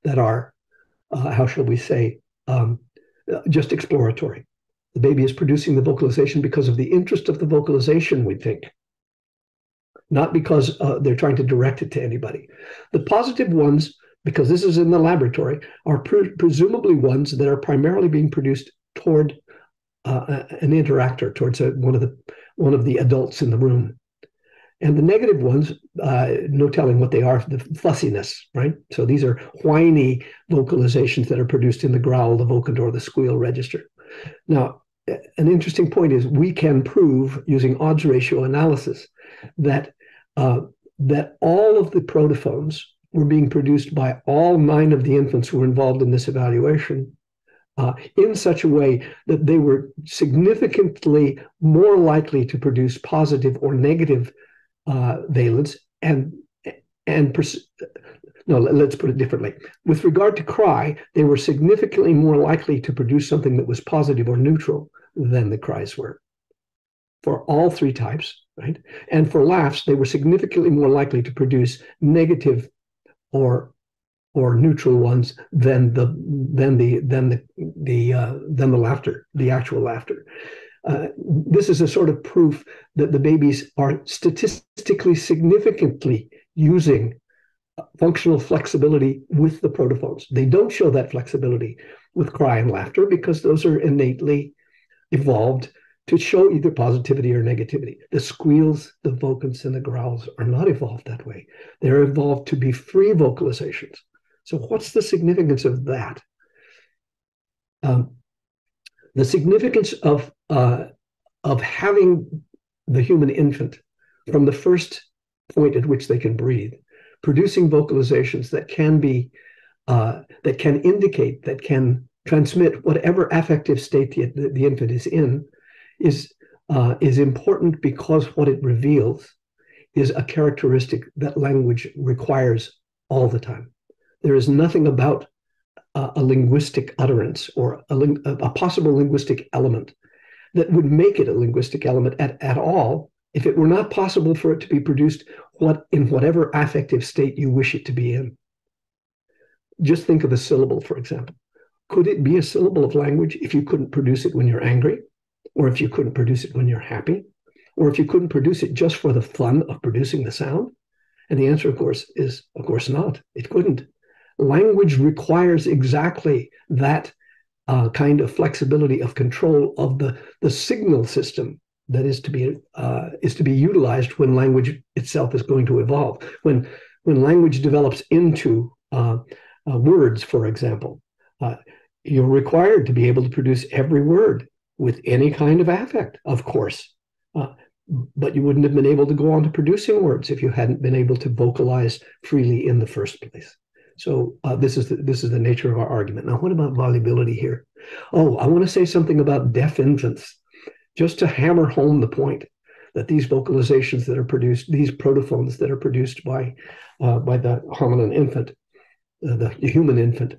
that are how shall we say um, just exploratory the baby is producing the vocalization because of the interest of the vocalization, we think, not because uh, they're trying to direct it to anybody. The positive ones, because this is in the laboratory, are pre- presumably ones that are primarily being produced toward uh, an interactor, towards a, one of the one of the adults in the room. And the negative ones, uh, no telling what they are, the fussiness, right? So these are whiny vocalizations that are produced in the growl, the vocant, or the squeal register. Now, an interesting point is we can prove using odds ratio analysis that uh, that all of the protophones were being produced by all nine of the infants who were involved in this evaluation uh, in such a way that they were significantly more likely to produce positive or negative uh, valence and and no let's put it differently with regard to cry they were significantly more likely to produce something that was positive or neutral than the cries were for all three types, right? And for laughs, they were significantly more likely to produce negative or or neutral ones than the than the than the the uh, than the laughter, the actual laughter. Uh, this is a sort of proof that the babies are statistically significantly using functional flexibility with the protophones. They don't show that flexibility with cry and laughter because those are innately evolved to show either positivity or negativity. The squeals, the vocants, and the growls are not evolved that way. They're evolved to be free vocalizations. So, what's the significance of that? Um, the significance of uh, of having the human infant from the first point at which they can breathe, producing vocalizations that can be uh, that can indicate that can transmit whatever affective state the, the, infant is in is uh, is important because what it reveals is a characteristic that language requires all the time. There is nothing about uh, a linguistic utterance or a, a, possible linguistic element that would make it a linguistic element at, at all if it were not possible for it to be produced what in whatever affective state you wish it to be in. Just think of a syllable, for example. Could it be a syllable of language if you couldn't produce it when you're angry? Or if you couldn't produce it when you're happy? Or if you couldn't produce it just for the fun of producing the sound? And the answer, of course, is of course not. It couldn't. Language requires exactly that uh, kind of flexibility of control of the, the signal system that is to be uh, is to be utilized when language itself is going to evolve. When when language develops into uh, uh words, for example, uh, you're required to be able to produce every word with any kind of affect, of course. Uh, but you wouldn't have been able to go on to producing words if you hadn't been able to vocalize freely in the first place. So uh, this is the, this is the nature of our argument. Now, what about volubility here? Oh, I want to say something about deaf infants, just to hammer home the point that these vocalizations that are produced, these protophones that are produced by uh, by the hominin infant, uh, the, human infant,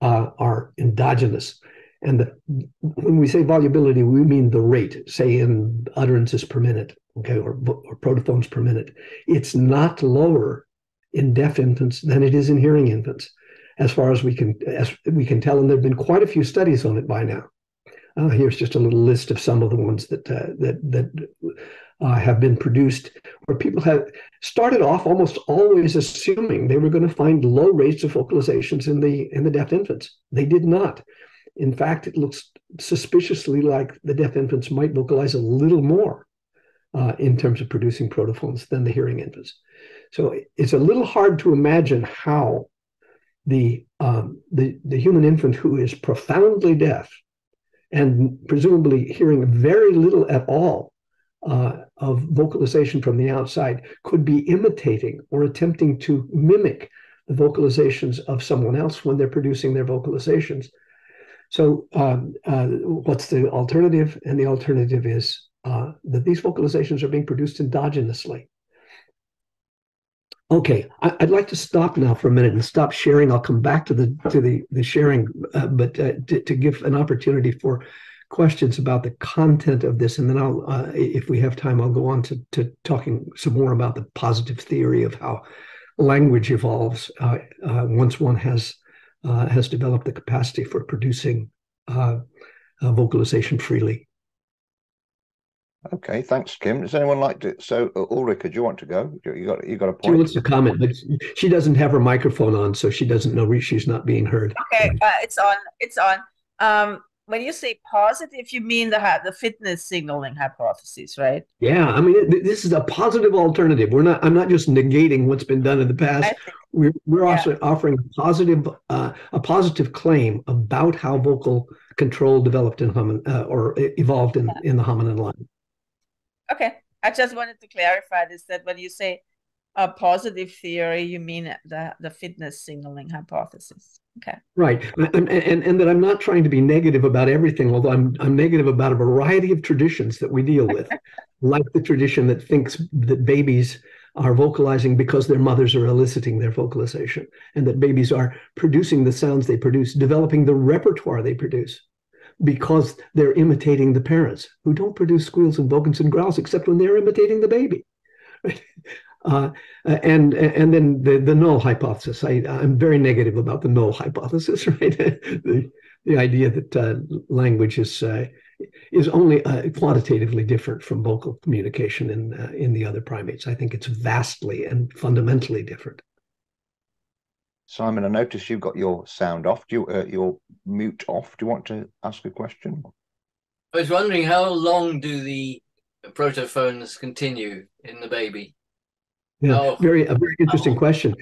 uh, are endogenous. And the, when we say volubility, we mean the rate, say in utterances per minute, okay, or, or protophones per minute. It's not lower in deaf infants than it is in hearing infants, as far as we can as we can tell. And there have been quite a few studies on it by now. Uh, here's just a little list of some of the ones that uh, that that uh, have been produced, where people have started off almost always assuming they were going to find low rates of vocalizations in the in the deaf infants. They did not. In fact, it looks suspiciously like the deaf infants might vocalize a little more uh, in terms of producing protophones than the hearing infants. So it's a little hard to imagine how the um, the the human infant who is profoundly deaf and presumably hearing very little at all uh, of vocalization from the outside could be imitating or attempting to mimic the vocalizations of someone else when they're producing their vocalizations. So, um, uh, what's the alternative? And the alternative is uh, that these vocalizations are being produced endogenously. Okay, I, would like to stop now for a minute and stop sharing. I'll come back to the to the the sharing, uh, but uh, to, to, give an opportunity for questions about the content of this, and then I'll, uh, if we have time, I'll go on to to talking some more about the positive theory of how language evolves uh, uh, once one has uh, has developed the capacity for producing vocalization freely. Okay, thanks, Kim. Does anyone like to? So, uh, Ulrike, do you want to go? You got you got a point. She wants to comment, but she doesn't have her microphone on, so she doesn't know she's not being heard. Okay, uh, it's on. It's on. Um, when you say positive, you mean the the fitness signaling hypothesis, right? Yeah, I mean this is a positive alternative. We're not. I'm not just negating what's been done in the past. We're we're yeah. also offering a positive uh, a positive claim about how vocal control developed in homin uh, or evolved in yeah. in the hominin line. Okay. I just wanted to clarify this that when you say a positive theory, you mean the, the fitness signaling hypothesis. Okay. Right. And, and, and that I'm not trying to be negative about everything, although I'm, I'm negative about a variety of traditions that we deal with, like the tradition that thinks that babies are vocalizing because their mothers are eliciting their vocalization, and that babies are producing the sounds they produce, developing the repertoire they produce because they're imitating the parents who don't produce squeals and vocants and growls except when they're imitating the baby. Uh, and and then the, the null hypothesis. I, I'm very negative about the null hypothesis, right? the, the idea that uh, language is uh, is only uh, quantitatively different from vocal communication in uh, in the other primates. I think it's vastly and fundamentally different. Simon, I notice you've got your sound off. Do you, uh, your mute off? Do you want to ask a question? I was wondering how long do the protophones continue in the baby? Yeah, oh. very a very interesting oh. question.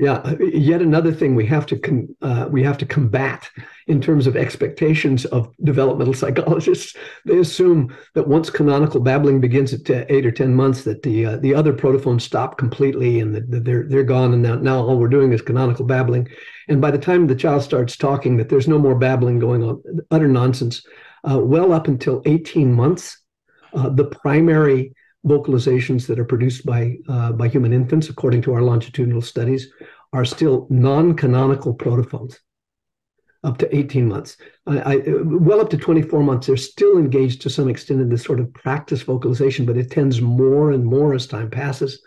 Yeah, yet another thing we have to con, uh, we have to combat in terms of expectations of developmental psychologists. They assume that once canonical babbling begins at eight or ten months, that the uh, the other protophones stop completely and that they're they're gone, and now, now all we're doing is canonical babbling. And by the time the child starts talking, that there's no more babbling going on. Utter nonsense. Uh, well up until 18 months, uh, the primary vocalizations that are produced by uh, by human infants, according to our longitudinal studies, are still non-canonical protophones. Up to 18 months, I, I, well up to 24 months, they're still engaged to some extent in this sort of practice vocalization, but it tends more and more as time passes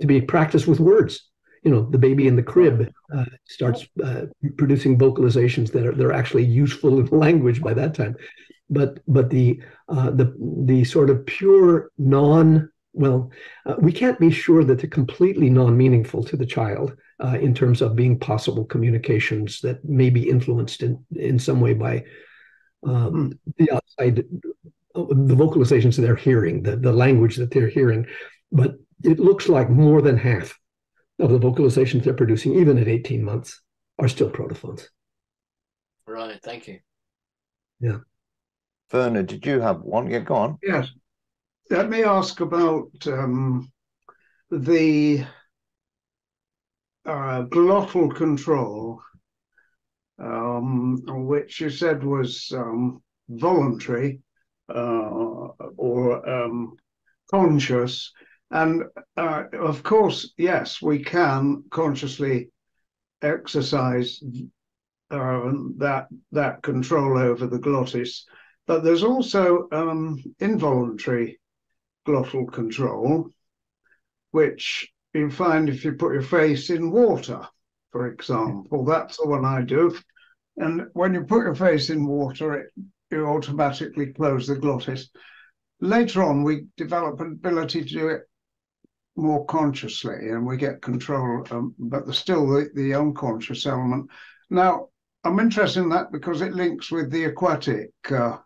to be practiced with words. You know, the baby in the crib uh, starts uh, producing vocalizations that are they're actually useful in language by that time but but the uh, the the sort of pure non well, uh, we can't be sure that they're completely non-meaningful to the child uh, in terms of being possible communications that may be influenced in in some way by um, the outside the vocalizations they're hearing, the, the language that they're hearing. But it looks like more than half of the vocalizations they're producing, even at 18 months, are still protophones. Right. Thank you. Yeah. Werner, did you have one? Yeah, go on. Yes. Let me ask about um, the uh, glottal control, um, which you said was um, voluntary uh, or um, conscious. And uh, of course, yes, we can consciously exercise uh, that that control over the glottis but there's also um, involuntary glottal control, which you find if you put your face in water, for example. That's the one I do. And when you put your face in water, it, you automatically close the glottis. Later on, we develop an ability to do it more consciously and we get control, um, but there's still the, the unconscious element. Now, I'm interested in that because it links with the aquatic uh,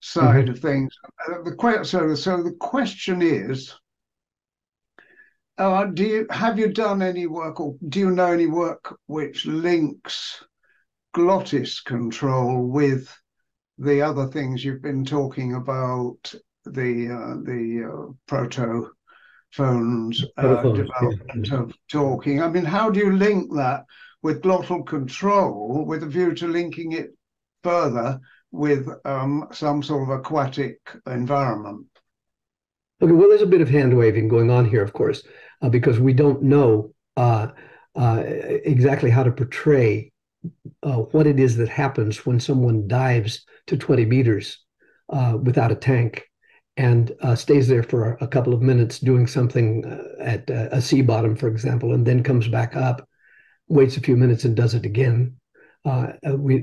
side mm-hmm. of things. Uh, the so so the question is. Uh, do you have you done any work, or do you know any work which links glottis control with the other things you've been talking about, the uh, the uh, proto phones uh, development yeah. of talking. I mean, how do you link that with glottal control with a view to linking it further with um, some sort of aquatic environment? Okay, well, there's a bit of hand waving going on here, of course, uh, because we don't know uh, uh, exactly how to portray uh, what it is that happens when someone dives to 20 meters uh, without a tank and uh, stays there for a, couple of minutes doing something at a sea bottom, for example, and then comes back up, waits a few minutes, and does it again. Uh, uh, we,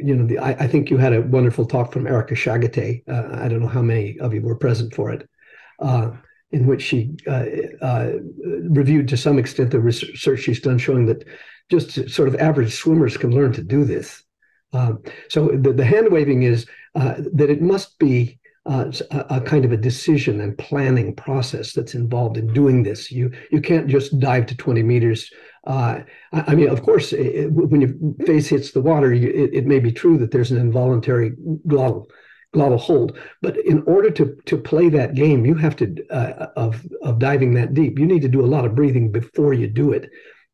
you know, the, I, I, think you had a wonderful talk from Erika Schagatay. Uh, I don't know how many of you were present for it, in which she reviewed to some extent the research she's done showing that just sort of average swimmers can learn to do this. so the, the hand waving is that it must be uh, a, a, kind of a decision and planning process that's involved in doing this. You you can't just dive to 20 meters. Uh, I, I, mean, of course, it, when your face hits the water, you, it, it, may be true that there's an involuntary glottal glottal hold, but in order to to play that game, you have to uh, of of diving that deep. You need to do a lot of breathing before you do it.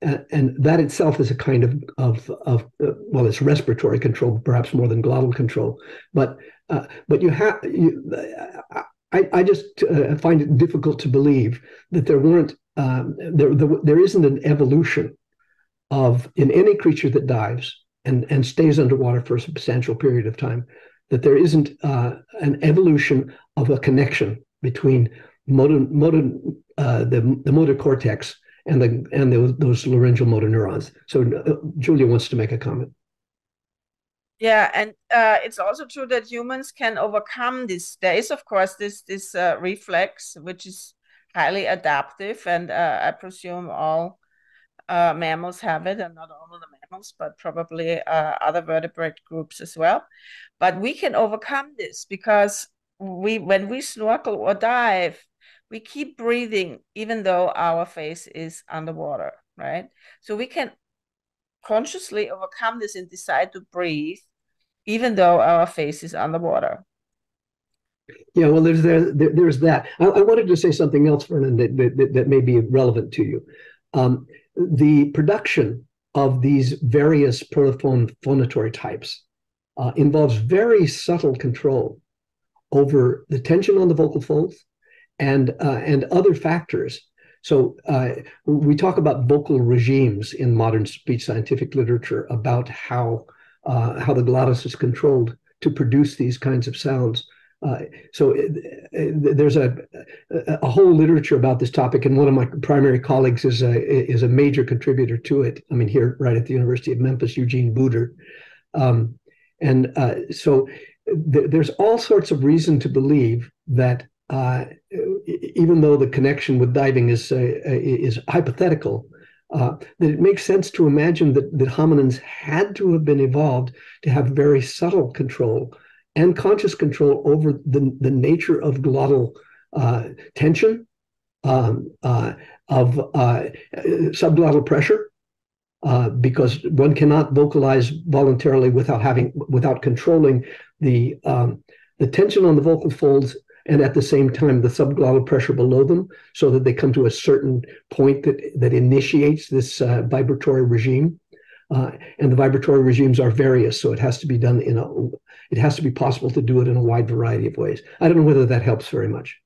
Uh, and that itself is a kind of of of uh, well, it's respiratory control, perhaps more than glottal control. But uh, but you have you, I, I just uh, find it difficult to believe that there weren't um, there, there there isn't an evolution of in any creature that dives and and stays underwater for a substantial period of time that there isn't uh, an evolution of a connection between motor, motor uh, the, the motor cortex and the and the, those laryngeal motor neurons. So uh, Julia wants to make a comment. Yeah, and uh, it's also true that humans can overcome this. There is, of course, this this uh, reflex which is highly adaptive, and uh, I presume all uh, mammals have it, and not only the mammals, but probably uh, other vertebrate groups as well. But we can overcome this because we, when we snorkel or dive, we keep breathing even though our face is underwater, right? So we can consciously overcome this and decide to breathe even though our face is underwater. Yeah, well, there's there, there there's that. I, I, wanted to say something else, Vernon, that that, that may be relevant to you. Um, the production of these various protophone phonatory types uh, involves very subtle control over the tension on the vocal folds, and uh, and other factors. So uh, we talk about vocal regimes in modern speech scientific literature about how uh, how the glottis is controlled to produce these kinds of sounds. Uh, so it, it, there's a, a whole literature about this topic, and one of my primary colleagues is a is a major contributor to it. I mean, here right at the University of Memphis, Eugene Buder, um, and uh, so th- there's all sorts of reason to believe that uh, even though the connection with diving is uh, is hypothetical, uh, that it makes sense to imagine that, that hominins had to have been evolved to have very subtle control and conscious control over the, the nature of glottal uh, tension, um, uh, of uh, subglottal pressure, uh, because one cannot vocalize voluntarily without having without controlling the um, the tension on the vocal folds and at the same time the subglottal pressure below them so that they come to a certain point that, that initiates this uh, vibratory regime. Uh, and the vibratory regimes are various, so it has to be done in a, it has to be possible to do it in a wide variety of ways. I don't know whether that helps very much.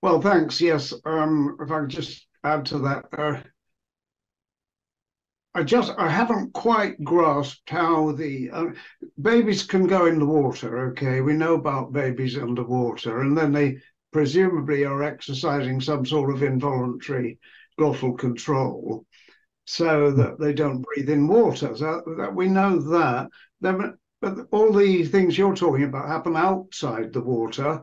Well, thanks. Yes, um, if I could just add to that, uh, I just I haven't quite grasped how the uh, babies can go in the water. Okay, we know about babies underwater, and then they presumably are exercising some sort of involuntary glottal control, so that they don't breathe in water. So that we know that. Then, but all the things you're talking about happen outside the water,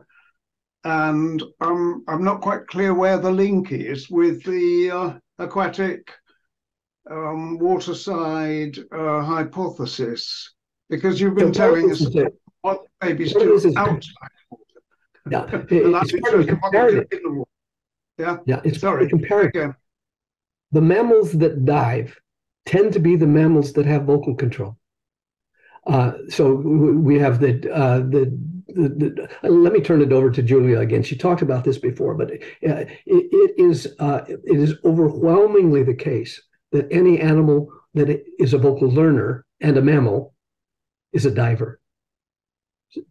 and I'm I'm not quite clear where the link is with the uh, aquatic um, waterside uh, hypothesis. because you've been So telling us what babies do outside water. Yeah, it- it's that's part of what a you want to comparative. do in the water. Yeah, Yeah, it's sorry. of comparative. The mammals that dive tend to be the mammals that have vocal control. Uh, so we have the, uh, the, the, the let me turn it over to Julia again. She talked about this before, but uh, it, it is uh, it is overwhelmingly the case that any animal that is a vocal learner and a mammal is a diver.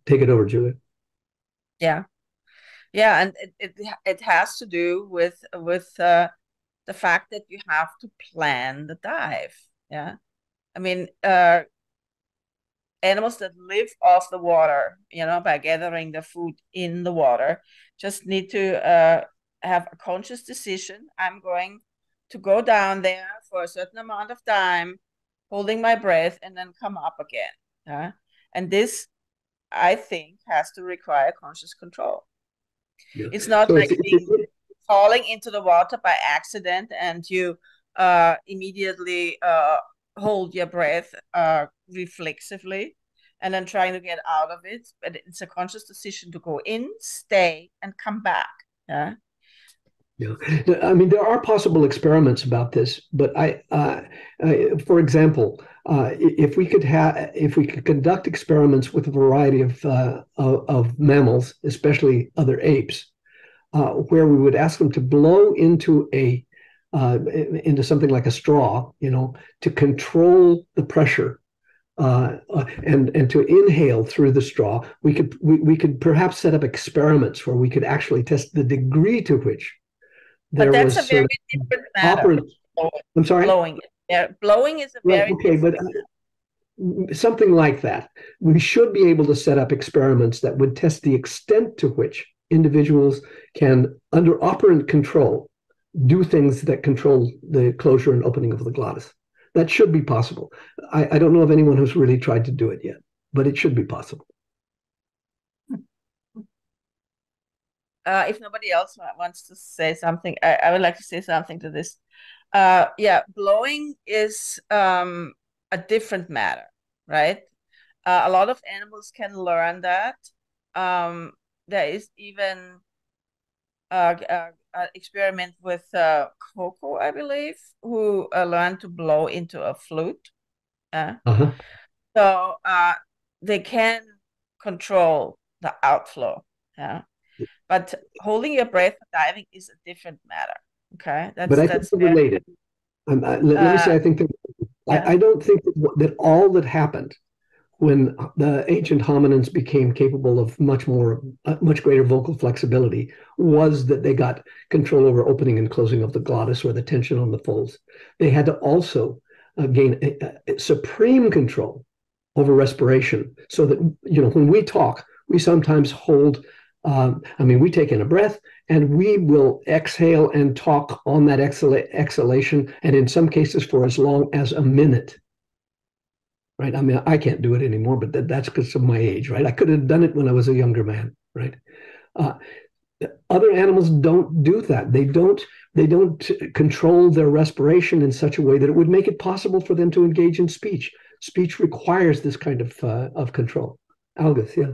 Take it over, Julia. Yeah. Yeah, and it, it it has to do with with uh, the fact that you have to plan the dive. Yeah. I mean, uh, animals that live off the water, you know, by gathering the food in the water, just need to uh, have a conscious decision. I'm going to go down there for a certain amount of time, holding my breath, and then come up again. Yeah. And this, I think, has to require conscious control. Yeah. It's not So like it's- it's- being, falling into the water by accident and you uh, immediately uh, hold your breath uh, reflexively and then trying to get out of it. But it's a conscious decision to go in, stay, and come back. Yeah. Yeah, I mean there are possible experiments about this, but I, uh, I for example, uh, if we could have, if we could conduct experiments with a variety of uh, of, of mammals, especially other apes, uh, where we would ask them to blow into a uh, into something like a straw, you know, to control the pressure uh, uh, and and to inhale through the straw, we could we, we could perhaps set up experiments where we could actually test the degree to which there But that's was a very different matter. operant. Blowing, I'm sorry. blowing it. Yeah, blowing is a Right, very okay, but uh, something like that. We should be able to set up experiments that would test the extent to which individuals can, under operant control, do things that control the closure and opening of the glottis. That should be possible. I, I don't know of anyone who's really tried to do it yet, but it should be possible. uh, if nobody else wants to say something, I, I would like to say something to this. Uh, yeah, blowing is um, a different matter, right? Uh, a lot of animals can learn that. Um, there is even uh, uh, experiment with uh, Koko, I believe, who uh, learned to blow into a flute. Uh, Uh-huh. so uh, they can control the outflow. Yeah. But holding your breath for diving is a different matter. Okay. That's but I think that's they're related. Um, let, let me say, Uh, I think that yeah. I, I don't think that, that all that happened when the ancient hominins became capable of much more, uh, much greater vocal flexibility was that they got control over opening and closing of the glottis or the tension on the folds. They had to also uh, gain a, a supreme control over respiration, so that you know when we talk, we sometimes hold. Um, I mean, we take in a breath and we will exhale and talk on that exhala- exhalation, and in some cases for as long as a minute. Right? I mean, I can't do it anymore, but that, that's because of my age, right? I could have done it when I was a younger man, right? Uh, other animals don't do that. They don't. They don't control their respiration in such a way that it would make it possible for them to engage in speech. Speech requires this kind of uh, of control. Algis, yeah.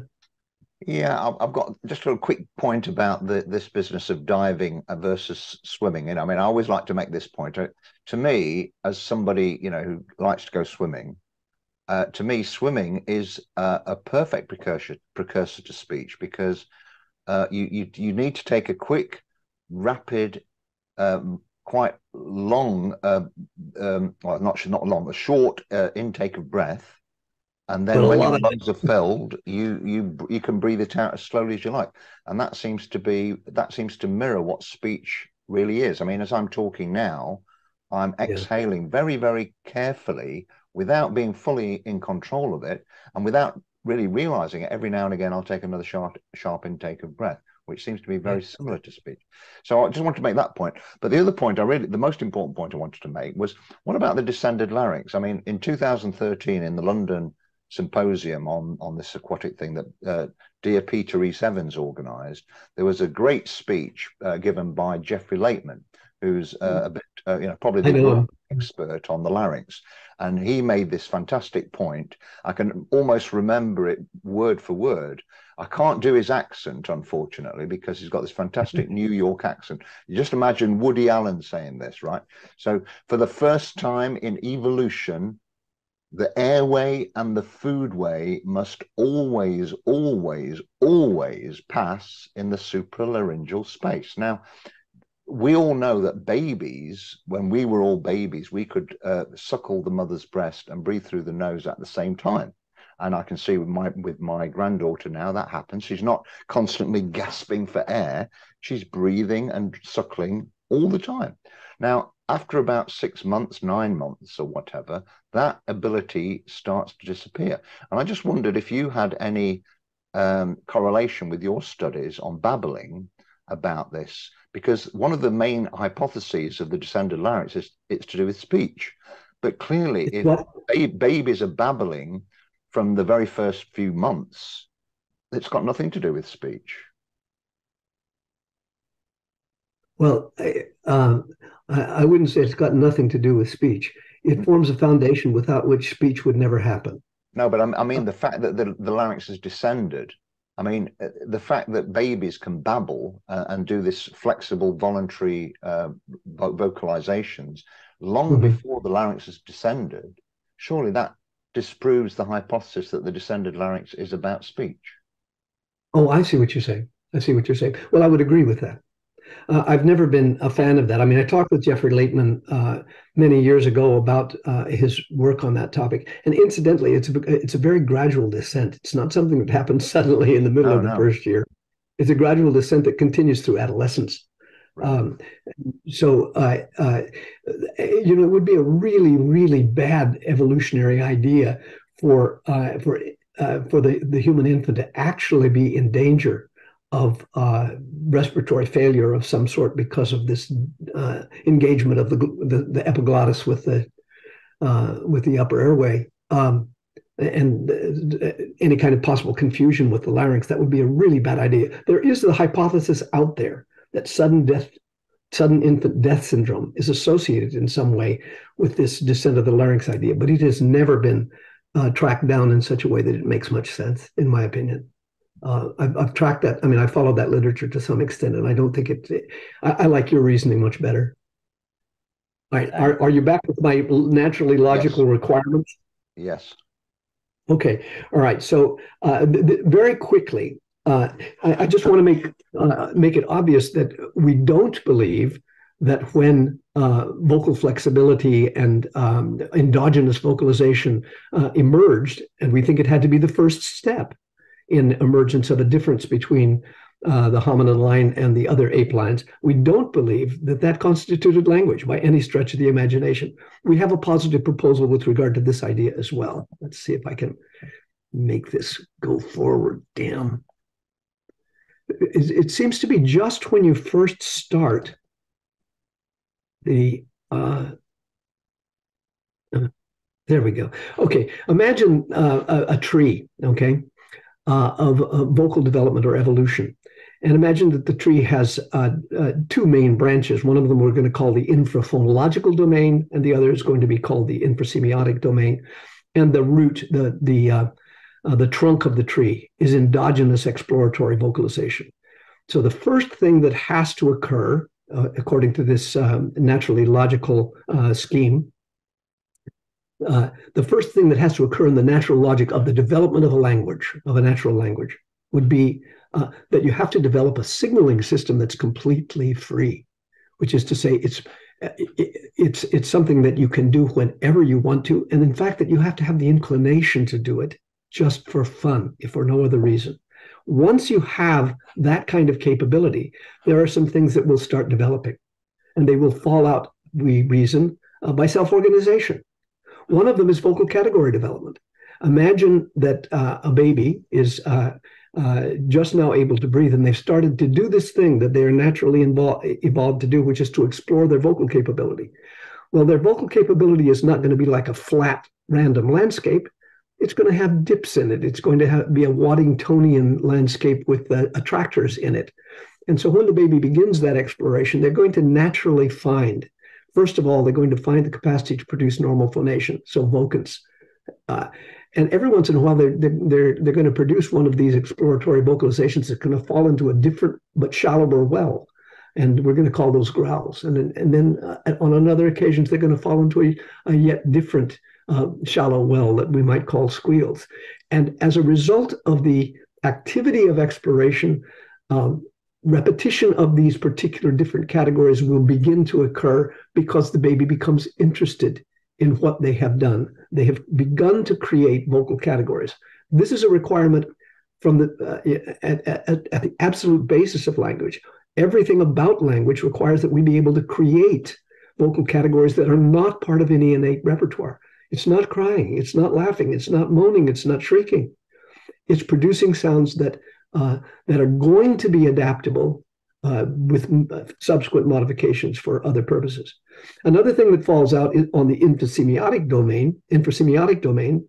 Yeah, I've- got just a quick point about the this business of diving versus swimming. And I mean, I always like to make this point. Uh, To me, as somebody you know who likes to go swimming, uh, to me, swimming is uh, a perfect precursor precursor to speech because uh, you you you need to take a quick, rapid, um, quite long, uh, um, well, not not long, a short uh, intake of breath, and then when your lungs are filled, you you you can breathe it out as slowly as you like, and that seems to be that seems to mirror what speech really is. I mean, as I'm talking now, I'm Yeah. exhaling very very carefully without being fully in control of it, and without really realizing it. Every now and again, I'll take another sharp sharp intake of breath, which seems to be very similar to speech. So I just want to make that point. But the other point I really, the most important point I wanted to make was what about the descended larynx? I mean, in 2013, in the London symposium on on this aquatic thing that uh, dear Peter Rhys Evans organised, there was a great speech uh, given by Jeffrey Laitman, who's uh, hmm. a bit, uh, you know, probably the know. expert on the larynx, and he made this fantastic point. I can almost remember it word for word. I can't do his accent, unfortunately, because he's got this fantastic New York accent. You just imagine Woody Allen saying this, right? So, for the first time in evolution, the airway and the foodway must always, always, always pass in the supralaryngeal space. Now, we all know that babies, when we were all babies, we could uh, suckle the mother's breast and breathe through the nose at the same time. And I can see with my with my granddaughter now that happens. She's not constantly gasping for air; she's breathing and suckling all the time. Now, after about six months, nine months, or whatever, that ability starts to disappear. And I just wondered if you had any um, correlation with your studies on babbling about this, because one of the main hypotheses of the descended larynx is it's to do with speech. But clearly, if ba- babies are babbling from the very first few months, it's got nothing to do with speech. Well, I, um, I, wouldn't say it's got nothing to do with speech. It forms a foundation without which speech would never happen. No, but I, mean the fact that the, the larynx has descended. I mean uh, the fact that babies can babble uh, and do this flexible, voluntary uh, vocalizations long mm-hmm. before the larynx has descended. Surely that disproves the hypothesis that the descended larynx is about speech. Oh, I see what you're saying. I see what you're saying. Well, I would agree with that. Uh, I've never been a fan of that. I mean, I talked with Jeffrey Laitman uh, many years ago about uh, his work on that topic. And incidentally, it's a, it's a very gradual descent. It's not something that happens suddenly in the middle oh, of the no. first year. It's a gradual descent that continues through adolescence. Right. Um, so, uh, uh, you know, it would be a really, really bad evolutionary idea for uh, for for the, the human infant to actually be in danger of uh, respiratory failure of some sort because of this uh, engagement of the, the, the epiglottis with the uh, with the upper airway. Um, and uh, any kind of possible confusion with the larynx that would be a really bad idea. There is the hypothesis out there that sudden death sudden infant death syndrome is associated in some way with this descent of the larynx idea but it has never been uh, tracked down in such a way that it makes much sense in my opinion uh, I've, I've, tracked that. I mean, I followed that literature to some extent, and I don't think it. it I, I, like your reasoning much better. All right, are, are you back with my naturally logical yes. requirements? Yes. Okay. All right. So, uh, very quickly, uh, I, I, just want to make uh, make it obvious that we don't believe that when uh, vocal flexibility and um, endogenous vocalization uh, emerged, and we think it had to be the first step in emergence of a difference between uh, the hominid line and the other ape lines. We don't believe that that constituted language by any stretch of the imagination. We have a positive proposal with regard to this idea as well. Let's see if I can make this go forward. Damn. It, it seems to be just when you first start the uh, uh, there we go. Okay, imagine uh, a, a, tree. Okay, uh, of uh, vocal development or evolution. And imagine that the tree has uh, uh, two main branches. One of them we're going to call the infraphonological domain, and the other is going to be called the infrasemiotic domain. And the root, the the uh, uh, the trunk of the tree, is endogenous exploratory vocalization. So the first thing that has to occur, according to this um, naturally logical scheme, uh, the first thing that has to occur in the natural logic of the development of a language, of a natural language, would be uh, that you have to develop a signaling system that's completely free, which is to say, it's it, it's it's something that you can do whenever you want to, and in fact, that you have to have the inclination to do it just for fun, if for no other reason. Once you have that kind of capability, there are some things that will start developing, and they will fall out. We reason uh, by self-organization one of them is vocal category development. Imagine that uh, a baby is uh, uh, just now able to breathe, and they've started to do this thing that they are naturally evolved to do, which is to explore their vocal capability. Well, their vocal capability is not going to be like a flat, random landscape. it's going to have dips in it. It's going to have, be a Waddingtonian landscape with attractors in it. And so when the baby begins that exploration, they're going to naturally find, first of all, they're going to find the capacity to produce normal phonation, so vocants. Uh, and every once in a while, they're, they're, they're going to produce one of these exploratory vocalizations that's going to fall into a different but shallower well. And we're going to call those growls. And then, and then uh, on another occasions, they're going to fall into a, a yet different uh, shallow well that we might call squeals. And as a result of the activity of exploration, um, repetition of these particular different categories will begin to occur because the baby becomes interested in what they have done. They have begun to create vocal categories. This is a requirement from the uh, at, at, at the absolute basis of language. Everything about language requires that we be able to create vocal categories that are not part of any innate repertoire. It's not crying, it's not laughing, it's not moaning, it's not shrieking. It's producing sounds that uh, that are going to be adaptable uh, with uh, subsequent modifications for other purposes. Another thing that falls out on the infrasemiotic domain, infrasemiotic domain,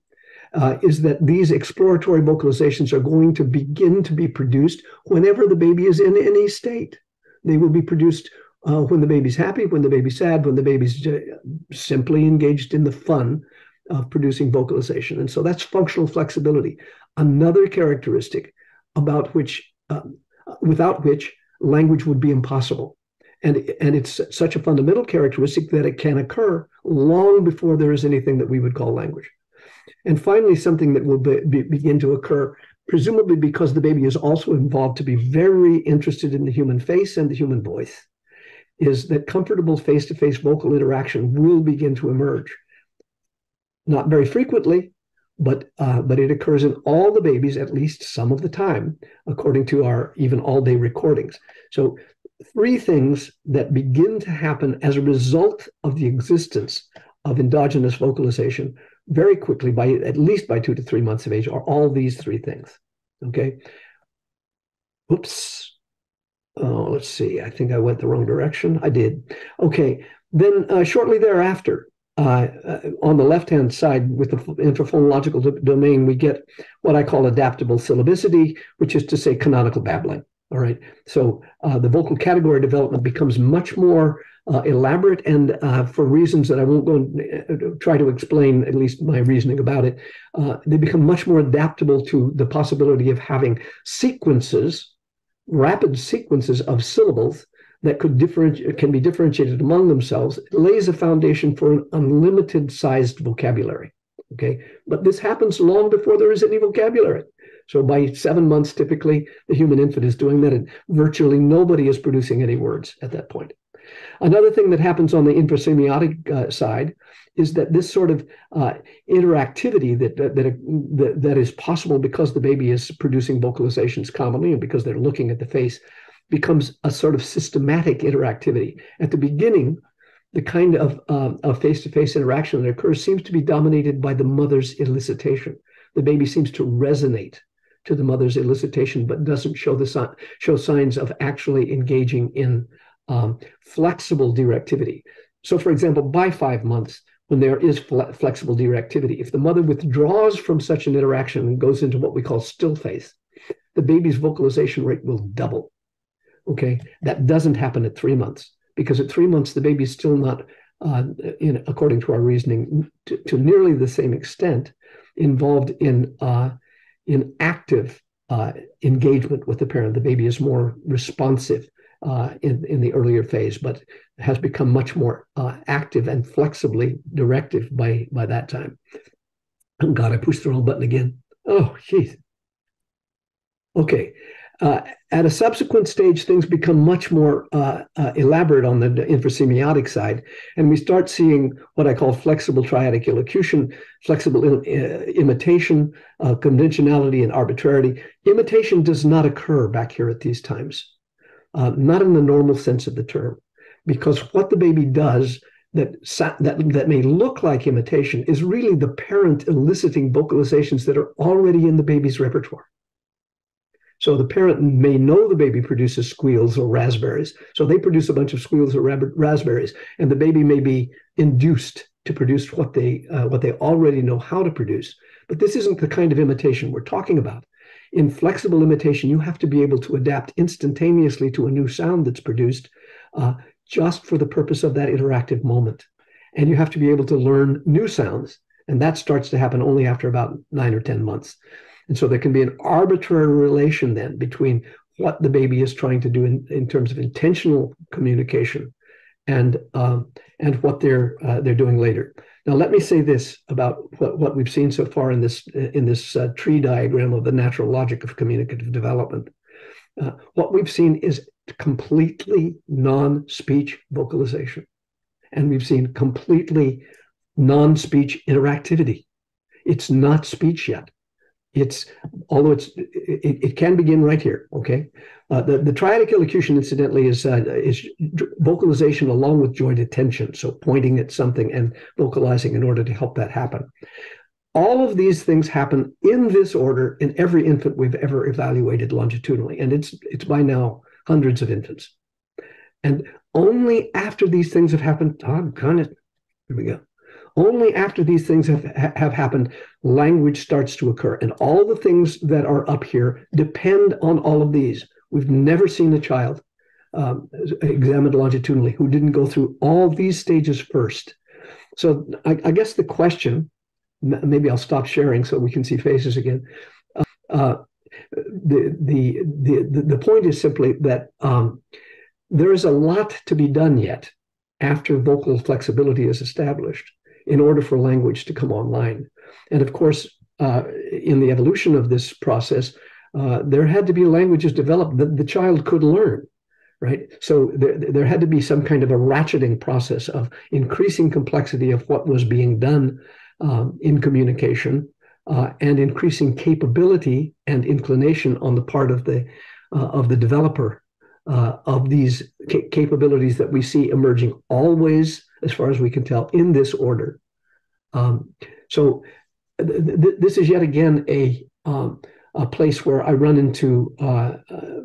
uh, is that these exploratory vocalizations are going to begin to be produced whenever the baby is in any state. They will be produced uh, when the baby's happy, when the baby's sad, when the baby's simply engaged in the fun of producing vocalization. And so that's functional flexibility. Another characteristic about which, uh, without which language would be impossible. And, and it's such a fundamental characteristic that it can occur long before there is anything that we would call language. And finally, something that will be, be, begin to occur, presumably because the baby is also involved to be very interested in the human face and the human voice, is that comfortable face to face vocal interaction will begin to emerge. Not very frequently, but uh, but it occurs in all the babies at least some of the time, according to our even all day recordings. So, three things that begin to happen as a result of the existence of endogenous vocalization very quickly, by at least by two to three months of age, are all these three things. Okay. Oops. Oh, let's see. I think I went the wrong direction. I did. Okay. Then uh, shortly thereafter, uh, uh, on the left-hand side with the infraphonological do- domain, we get what I call adaptable syllabicity, which is to say canonical babbling. All right. So uh, the vocal category development becomes much more uh, elaborate, and uh, for reasons that I won't go and uh, try to explain, at least my reasoning about it, they become much more adaptable to the possibility of having sequences, rapid sequences of syllables that could differentiate can be differentiated among themselves lays a foundation for an unlimited sized vocabulary okay? But this happens long before there is any vocabulary. So by seven months typically the human infant is doing that and virtually nobody is producing any words at that point. Another thing that happens on the infrasemiotic uh, side is that this sort of uh, interactivity that, that, that, that is possible because the baby is producing vocalizations commonly and because they're looking at the face becomes a sort of systematic interactivity. At the beginning, the kind of, um, of face-to-face interaction that occurs seems to be dominated by the mother's elicitation. The baby seems to resonate to the mother's elicitation, but doesn't show the show signs of actually engaging in um, flexible directivity. So, for example, by five months, when there is fle- flexible directivity, if the mother withdraws from such an interaction and goes into what we call still face, the baby's vocalization rate will double. Okay, that doesn't happen at three months because at three months the baby is still not, uh, in according to our reasoning, to, to, nearly the same extent involved in uh, in active uh, engagement with the parent. The baby is more responsive uh, in in the earlier phase, but has become much more uh, active and flexibly directive by by that time. God, I pushed the wrong button again. Oh, jeez. Okay, uh, at a subsequent stage, things become much more uh, uh, elaborate on the infrasemiotic side, and we start seeing what I call flexible triadic illocution, flexible uh, imitation, uh, conventionality, and arbitrarity. Imitation does not occur back here at these times, not in the normal sense of the term, because what the baby does that, that, that may look like imitation is really the parent eliciting vocalizations that are already in the baby's repertoire. So the parent may know the baby produces squeals or raspberries. So they produce a bunch of squeals or raspberries, and the baby may be induced to produce what they uh, what they already know how to produce. But this isn't the kind of imitation we're talking about. In flexible imitation, you have to be able to adapt instantaneously to a new sound that's produced, uh, just for the purpose of that interactive moment. And you have to be able to learn new sounds, and that starts to happen only after about nine or ten months. And so there can be an arbitrary relation then between what the baby is trying to do in, in terms of intentional communication and um, and what they're uh, they're doing later. Now, let me say this about what, what we've seen so far in this in this uh, tree diagram of the natural logic of communicative development. Uh, what we've seen is completely non-speech vocalization, and we've seen completely non-speech interactivity. It's not speech yet it's although it's it, it can begin right here okay? Uh, the, the triadic illocution incidentally is uh, is vocalization along with joint attention so pointing at something and vocalizing in order to help that happen. All of these things happen in this order in every infant we've ever evaluated longitudinally and it's it's by now hundreds of infants. And only after these things have happened doggone it here we go only after these things have, have happened, language starts to occur. And all the things that are up here depend on all of these. We've never seen a child um, examined longitudinally who didn't go through all these stages first. So I, I, guess the question, maybe I'll stop sharing so we can see faces again. Uh, uh, the, the, the, the point is simply that um, there is a lot to be done yet after vocal flexibility is established in order for language to come online. And of course, uh, in the evolution of this process, uh, there had to be languages developed that the child could learn, right? So there, there had to be some kind of a ratcheting process of increasing complexity of what was being done um, in communication uh, and increasing capability and inclination on the part of the uh, of the developer uh, of these ca- capabilities that we see emerging always as far as we can tell, in this order. Um, so th- th- this is yet again a um, a place where I run into uh, uh,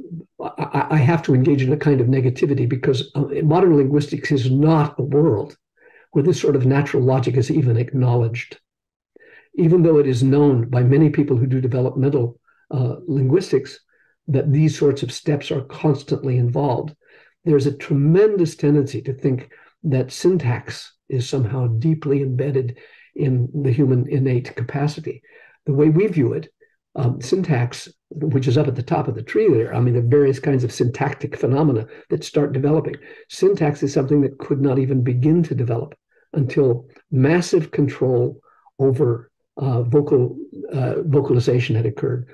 I, I, have to engage in a kind of negativity because uh, modern linguistics is not a world where this sort of natural logic is even acknowledged, even though it is known by many people who do developmental uh, linguistics that these sorts of steps are constantly involved. There's a tremendous tendency to think that syntax is somehow deeply embedded in the human innate capacity. The way we view it, um, syntax, which is up at the top of the tree there, I mean, are various kinds of syntactic phenomena that start developing. Syntax is something that could not even begin to develop until massive control over uh, vocal uh, vocalization had occurred.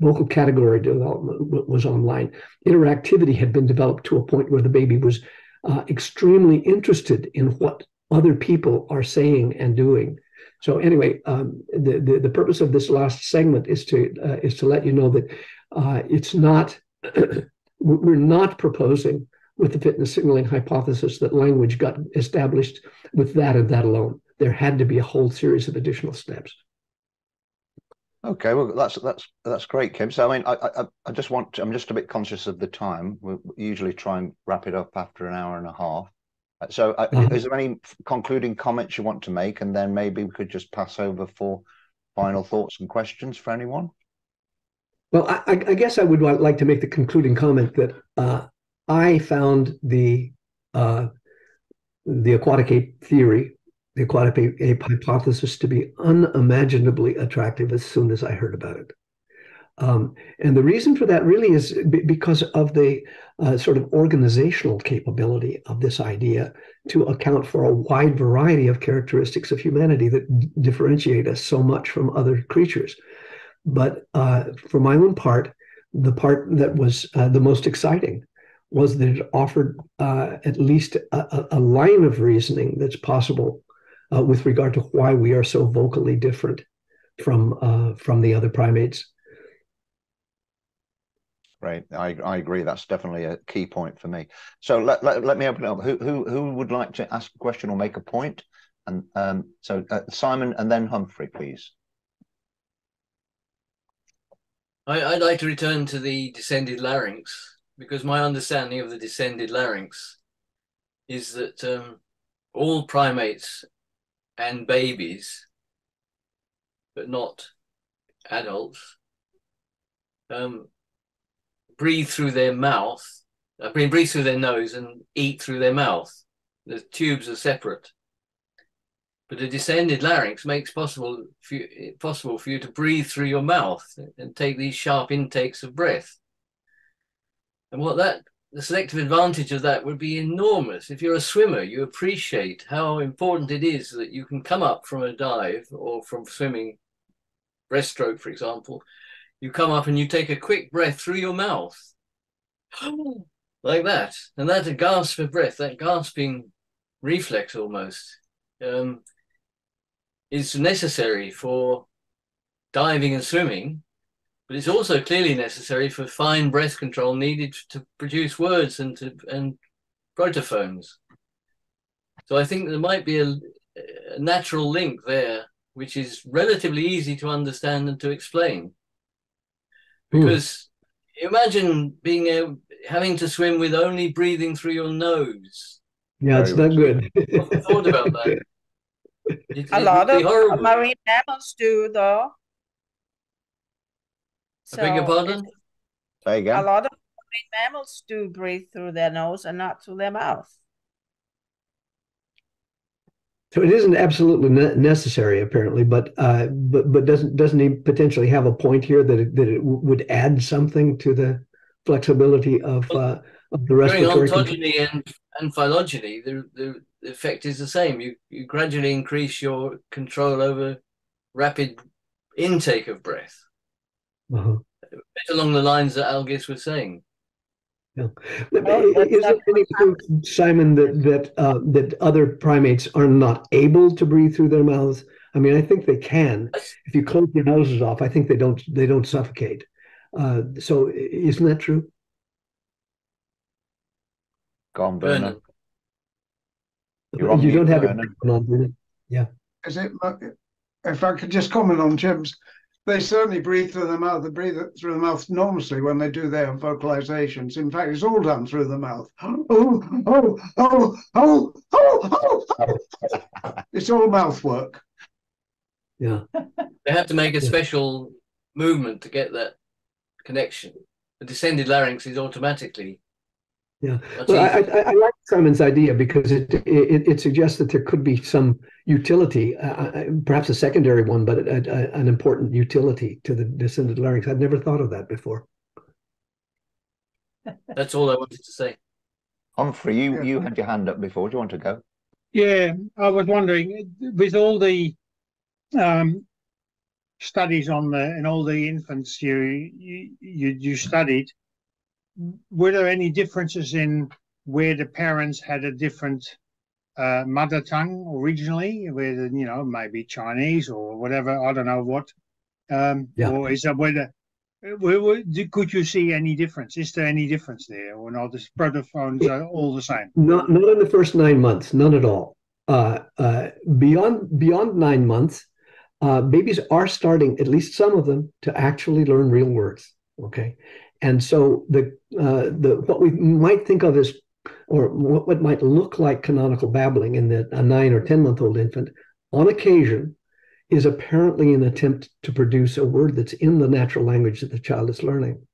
Vocal category development was online. Interactivity had been developed to a point where the baby was uh, extremely interested in what other people are saying and doing. So anyway, um, the, the, the purpose of this last segment is to uh, is to let you know that uh, it's not we're not proposing with the fitness signaling hypothesis that language got established with that and that alone. There had to be a whole series of additional steps. Okay, well that's that's that's great, Kim. So I mean, I I, I just want to, I'm just a bit conscious of the time. We usually try and wrap it up after an hour and a half. Uh, so, uh, mm-hmm. is there any concluding comments you want to make, and then maybe we could just pass over for final thoughts and questions for anyone? Well, I, I guess I would like to make the concluding comment that uh, I found the uh, the aquatic ape theory the aquatic ape hypothesis to be unimaginably attractive as soon as I heard about it. Um, and the reason for that really is because of the uh, sort of organizational capability of this idea to account for a wide variety of characteristics of humanity that d- differentiate us so much from other creatures. But uh, for my own part, the part that was uh, the most exciting was that it offered uh, at least a, a line of reasoning that's possible uh, with regard to why we are so vocally different from uh, from the other primates. Right, I, I agree. That's definitely a key point for me. So let, let, let me open it up. Who, who who would like to ask a question or make a point? And um, so uh, Simon and then Humphrey, please. I, I'd like to return to the descended larynx because my understanding of the descended larynx is that um, all primates and babies, but not adults, um, breathe through their mouth, I mean, breathe through their nose and eat through their mouth. The tubes are separate. But a descended larynx makes possible for you, possible for you to breathe through your mouth and take these sharp intakes of breath. And what that the selective advantage of that would be enormous. If you're a swimmer, you appreciate how important it is that you can come up from a dive or from swimming, breaststroke, for example. You come up and you take a quick breath through your mouth, like that. And that a gasp of breath, that gasping reflex almost, um, is necessary for diving and swimming, but it's also clearly necessary for fine breath control needed to produce words and to and protophones. So I think there might be a, a natural link there, which is relatively easy to understand and to explain. Hmm. Because mm. imagine being a, having to swim with only breathing through your nose. Yeah, it's not good. I thought about that. It, a lot of horrible. marine mammals do, though. So I beg your pardon? There you go. A lot of marine mammals do breathe through their nose and not through their mouth. So it isn't absolutely necessary, apparently, but uh, but but doesn't doesn't he potentially have a point here that it, that it would add something to the flexibility of uh, of the respiratory? During ontogeny and, and phylogeny, the, the the effect is the same. You you gradually increase your control over rapid intake of breath. Uh-huh. along the lines that Algis was saying. Yeah. Is it any proof, Simon, that that uh, that other primates are not able to breathe through their mouths? I mean, I think they can. If you close your noses off, I think they don't they don't suffocate. Uh, so, isn't that true? Gone, Bernard. You're don't have it on, Yeah. Is it? If I could just comment on Jim's, they certainly breathe through the mouth. They breathe through the mouth enormously when they do their vocalizations. In fact, it's all done through the mouth. Oh, oh, oh, oh, oh, oh, oh. It's all mouth work. Yeah. They have to make a special movement to get that connection. The descended larynx is automatically yeah, well, I, I, I, like Simon's idea because it, it, it suggests that there could be some utility, uh, uh perhaps a secondary one, but a, a, an important utility to the descended larynx. I'd never thought of that before. That's all I wanted to say. Humphrey, you you had your hand up before. Do you want to go? Yeah, I was wondering with all the um, studies on the and all the infants you you you, you studied were there any differences in where the parents had a different uh, mother tongue originally, where you know maybe Chinese or whatever? I don't know what. Um, yeah. Or is that whether where, where, could you see any difference? Is there any difference there, or not? The protophones are all the same. Not not in the first nine months, none at all. Uh, uh, beyond beyond nine months, uh, babies are starting, at least some of them, to actually learn real words. Okay, and so the uh, the what we might think of as or what, might look like canonical babbling in a nine or ten month old infant on occasion is apparently an attempt to produce a word that's in the natural language that the child is learning.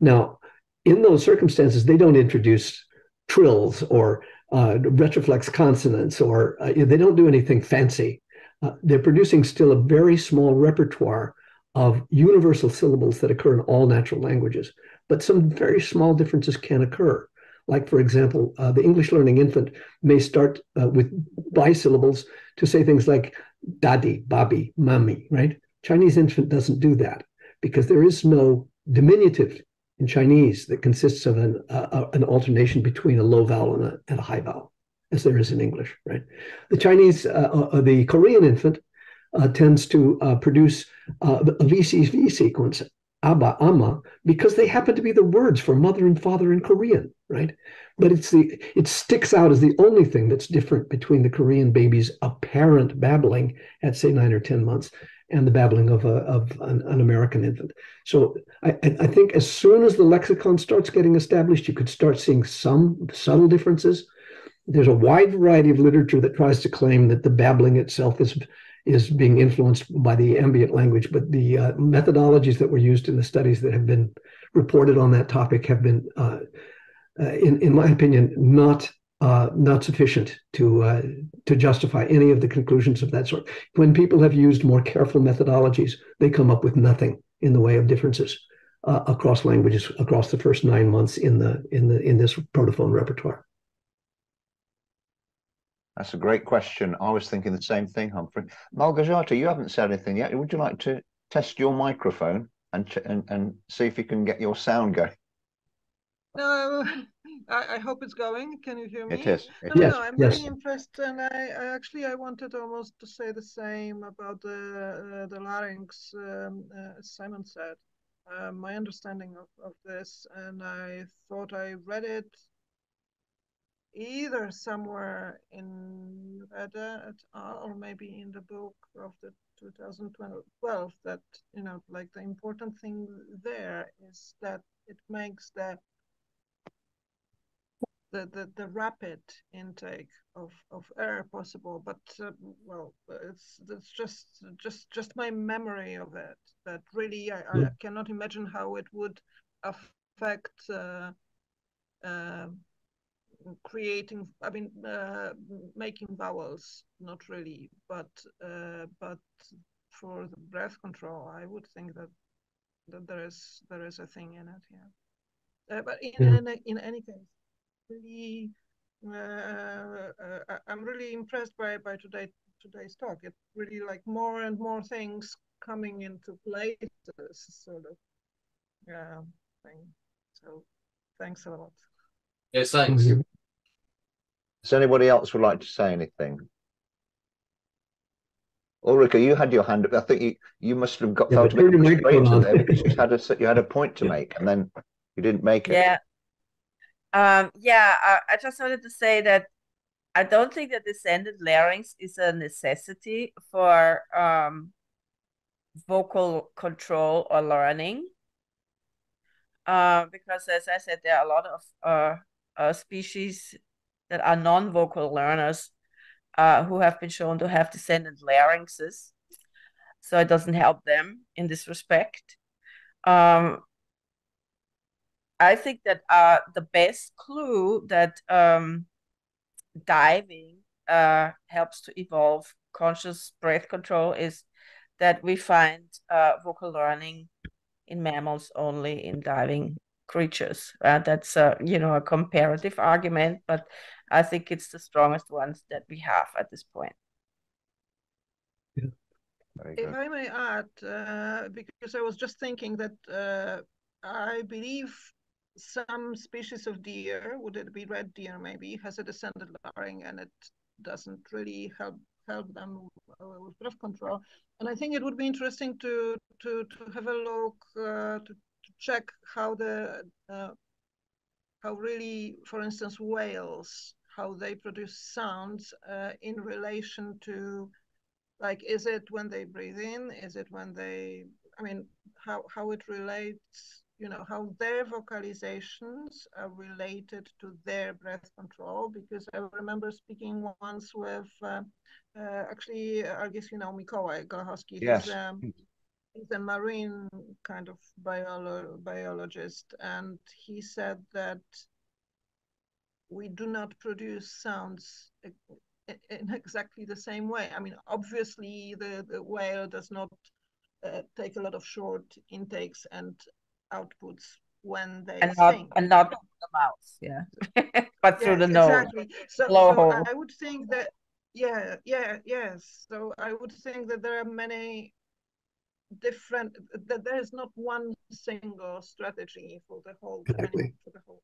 Now, in those circumstances, they don't introduce trills or uh, retroflex consonants, or uh, they don't do anything fancy. Uh, they're producing still a very small repertoire of universal syllables that occur in all natural languages, but some very small differences can occur. Like, for example, uh, the English learning infant may start uh, with bisyllables to say things like daddy, babi, mami, right? Chinese infant doesn't do that because there is no diminutive in Chinese that consists of an, uh, an alternation between a low vowel and a, and a, high vowel, as there is in English, right? The Chinese, uh, uh, the Korean infant uh, tends to uh, produce uh, a VCV sequence, Abba, Amma, because they happen to be the words for mother and father in Korean, right? But it's the it sticks out as the only thing that's different between the Korean baby's apparent babbling at say nine or ten months and the babbling of a of an, an American infant. So I, I think as soon as the lexicon starts getting established, you could start seeing some subtle differences. there's a wide variety of literature that tries to claim that the babbling itself is is being influenced by the ambient language, but the uh, methodologies that were used in the studies that have been reported on that topic have been, uh, uh, in in my opinion, not uh, not sufficient to uh, to justify any of the conclusions of that sort. When people have used more careful methodologies, they come up with nothing in the way of differences across languages across the first nine months in the in the in this protophone repertoire. That's a great question. I was thinking the same thing, Humphrey. Malgorzata, you haven't said anything yet. Would you like to test your microphone and and, and see if you can get your sound going? No, I, I hope it's going. Can you hear me? It is. It no, yes, no, I'm yes. really impressed, and I, I actually I wanted almost to say the same about the uh, the larynx. Um, uh, as Simon said, uh, my understanding of, of this, and I thought I read it either somewhere in Reda et al. or maybe in the book of the 2012 that you know like the important thing there is that it makes the the, the, the rapid intake of, of air possible, but uh, well, it's it's just just just my memory of it that really I, I cannot imagine how it would affect uh, uh, creating. I mean, uh, making vowels, not really, but uh, but for the breath control, I would think that that there is there is a thing in it, yeah. Uh, but in, Yeah. in in any case really uh, uh, I'm really impressed by by today today's talk. It's really like more and more things coming into place, sort of yeah thing. So thanks a lot. Yes, thanks. Does anybody else would like to say anything? Ulrike, you had your hand up. I think you, you must have got Yeah, felt a bit your frustrated there because you had a you had a point to make and then you didn't make it. Yeah. Um, yeah, I, I just wanted to say that I don't think that descended larynx is a necessity for um, vocal control or learning. Uh, because as I said, there are a lot of uh, uh, species that are non-vocal learners uh, who have been shown to have descended larynxes. So it doesn't help them in this respect. Um, I think that uh, the best clue that um, diving uh, helps to evolve conscious breath control is that we find uh, vocal learning in mammals only in diving creatures. Uh, that's a you know a comparative argument, but I think it's the strongest ones that we have at this point. Very If. I may add, uh, because I was just thinking that uh, I believe some species of deer, would it be red deer maybe, has a descended larynx and it doesn't really help help them uh, with breath control. And I think it would be interesting to to to have a look uh, to, to check how the uh, how really, for instance, whales, how they produce sounds uh, in relation to like is it when they breathe in is it when they i mean how how it relates you know how their vocalizations are related to their breath control because i remember speaking once with uh, uh, actually i guess you know mikołaj galahowski Yes. um, he's a marine kind of biolo- biologist and he said that we do not produce sounds in exactly the same way. I mean, obviously, the, the whale does not uh, take a lot of short intakes and outputs when they And not sing. and not through the mouth, yeah, but through Yes, the nose. exactly. So, so I would think that, yeah, yeah, yes. So I would think that there are many different, that there is not one single strategy for the whole, Exactly. for the whole.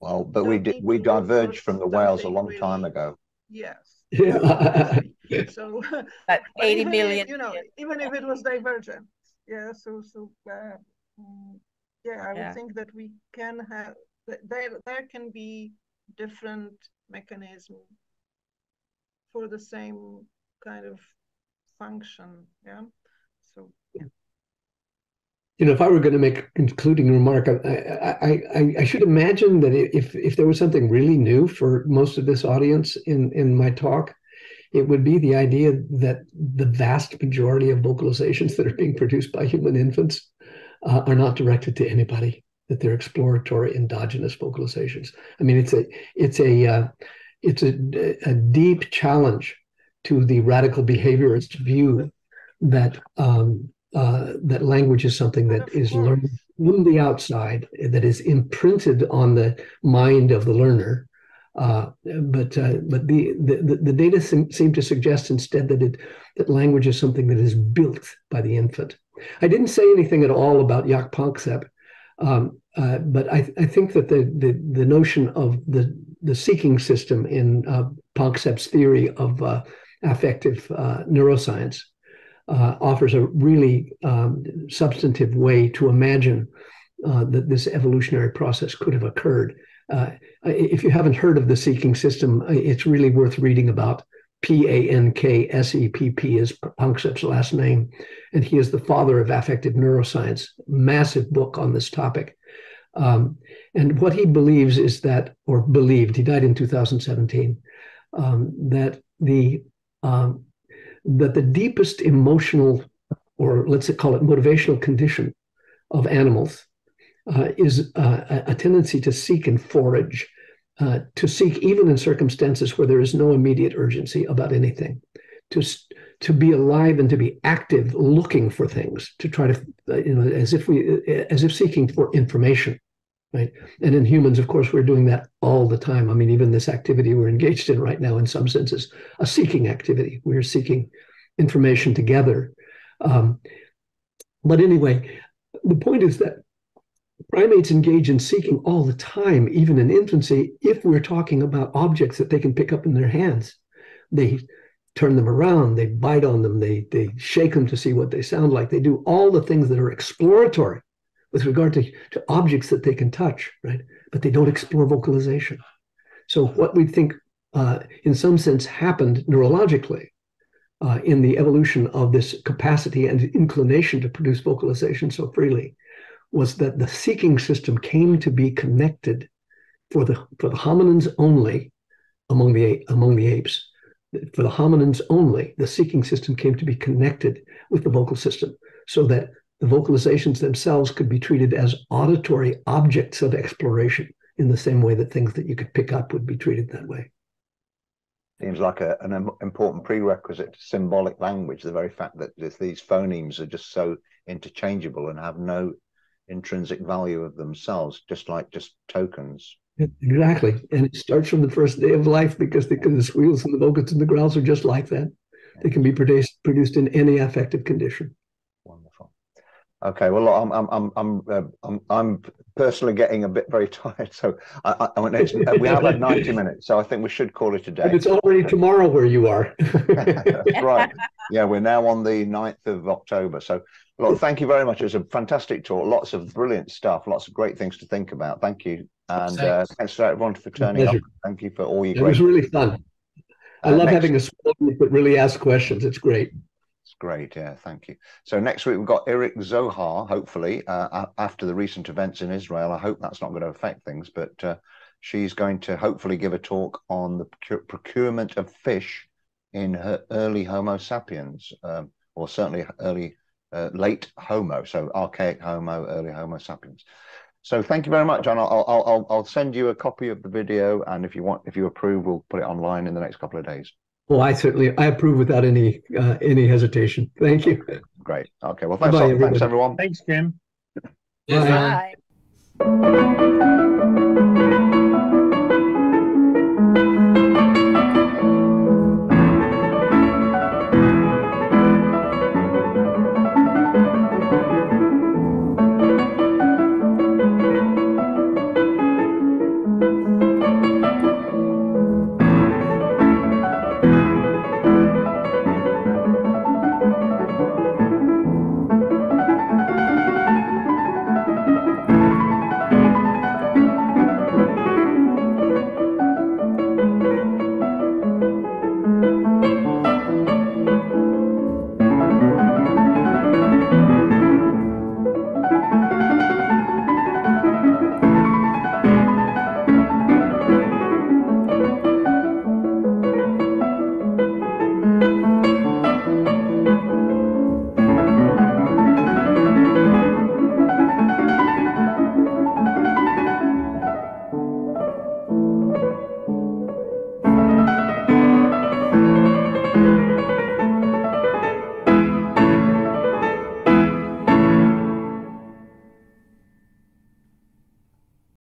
Well, but So we did we to look for diverged from the whales a something long time ago. Yes. Yeah. so Like But 80 even million if, you know, years. even if it was divergent, yeah. So, so, uh, mm, yeah, I Yeah. would think that we can have there. There can be different mechanism for the same kind of function. Yeah. So, you know, if I were going to make a concluding remark, I, I, I, I, should imagine that if if there was something really new for most of this audience in in my talk, it would be the idea that the vast majority of vocalizations that are being produced by human infants uh, are not directed to anybody. That they're exploratory endogenous vocalizations. I mean, it's a it's a uh, it's a, a deep challenge to the radical behaviorist view that um, uh, that language is something that is learned from the outside, that is imprinted on the mind of the learner. Uh, but uh, but the, the the data seem, seem to suggest instead that it that language is something that is built by the infant. I didn't say anything at all about Jaak Panksepp, um, uh, but I, I think that the, the the notion of the the seeking system in uh, Panksepp's theory of uh, affective uh, neuroscience uh, offers a really um, substantive way to imagine uh, that this evolutionary process could have occurred. Uh, if you haven't heard of the seeking system, uh, it's really worth reading about. P A N K S E P P is Panksepp's last name, and he is the father of affective neuroscience. Massive book on this topic. Um, and what he believes is that, or believed, he died in 2017, um, that the um, that the deepest emotional, or let's call it motivational condition of animals uh, is uh, a tendency to seek and forage, uh, to seek even in circumstances where there is no immediate urgency about anything, to to be alive and to be active, looking for things, to try to uh, you know as if we as if seeking for information, right? And in humans, of course, we're doing that all the time. I mean, even this activity we're engaged in right now, in some senses, is a seeking activity. We're seeking information together. Um, but anyway, the point is that primates engage in seeking all the time, even in infancy, if we're talking about objects that they can pick up in their hands. They turn them around, they bite on them, they, they shake them to see what they sound like. They do all the things that are exploratory with regard to, to objects that they can touch, right? But they don't explore vocalization. So, what we think, uh, in some sense, happened neurologically uh, in the evolution of this capacity and inclination to produce vocalization so freely was that the seeking system came to be connected for the for the hominins only among the among the apes for the hominins only the seeking system came to be connected with the vocal system so that the vocalizations themselves could be treated as auditory objects of exploration in the same way that things that you could pick up would be treated that way. Seems like a, an important prerequisite to symbolic language, the very fact that these phonemes are just so interchangeable and have no intrinsic value of themselves, just like just tokens. Exactly. And it starts from the first day of life because the, the squeals and the vocals and the growls are just like that. They can be produced, produced in any affective condition. Okay, well, I'm I'm I'm I'm uh, I'm, I'm personally getting a bit very tired, so I, I, I we have like 90 minutes, so I think we should call it a day. But it's already tomorrow where you are. right. Yeah, we're now on the 9th of October. So, look, thank you very much. It was a fantastic talk. Lots of brilliant stuff. Lots of great things to think about. Thank you, and uh, thanks to everyone for turning up. Thank you for all your. It great was really fun. I uh, love having a small group that really ask questions. It's great great. Yeah, thank you. So next week we've got Irit Zohar, hopefully, uh, after the recent events in Israel. I hope that's not going to affect things, but uh, she's going to hopefully give a talk on the procurement of fish in her early Homo sapiens, um, or certainly early, uh, late Homo, so archaic Homo, early Homo sapiens. So thank you very much, John. I'll, I'll, I'll send you a copy of the video, and if you want, if you approve, we'll put it online in the next couple of days. Well, I certainly I approve without any uh, any hesitation. Thank you. Great. Okay. Well, thanks, Bye, thanks everyone. Thanks, Kim. Bye. Bye.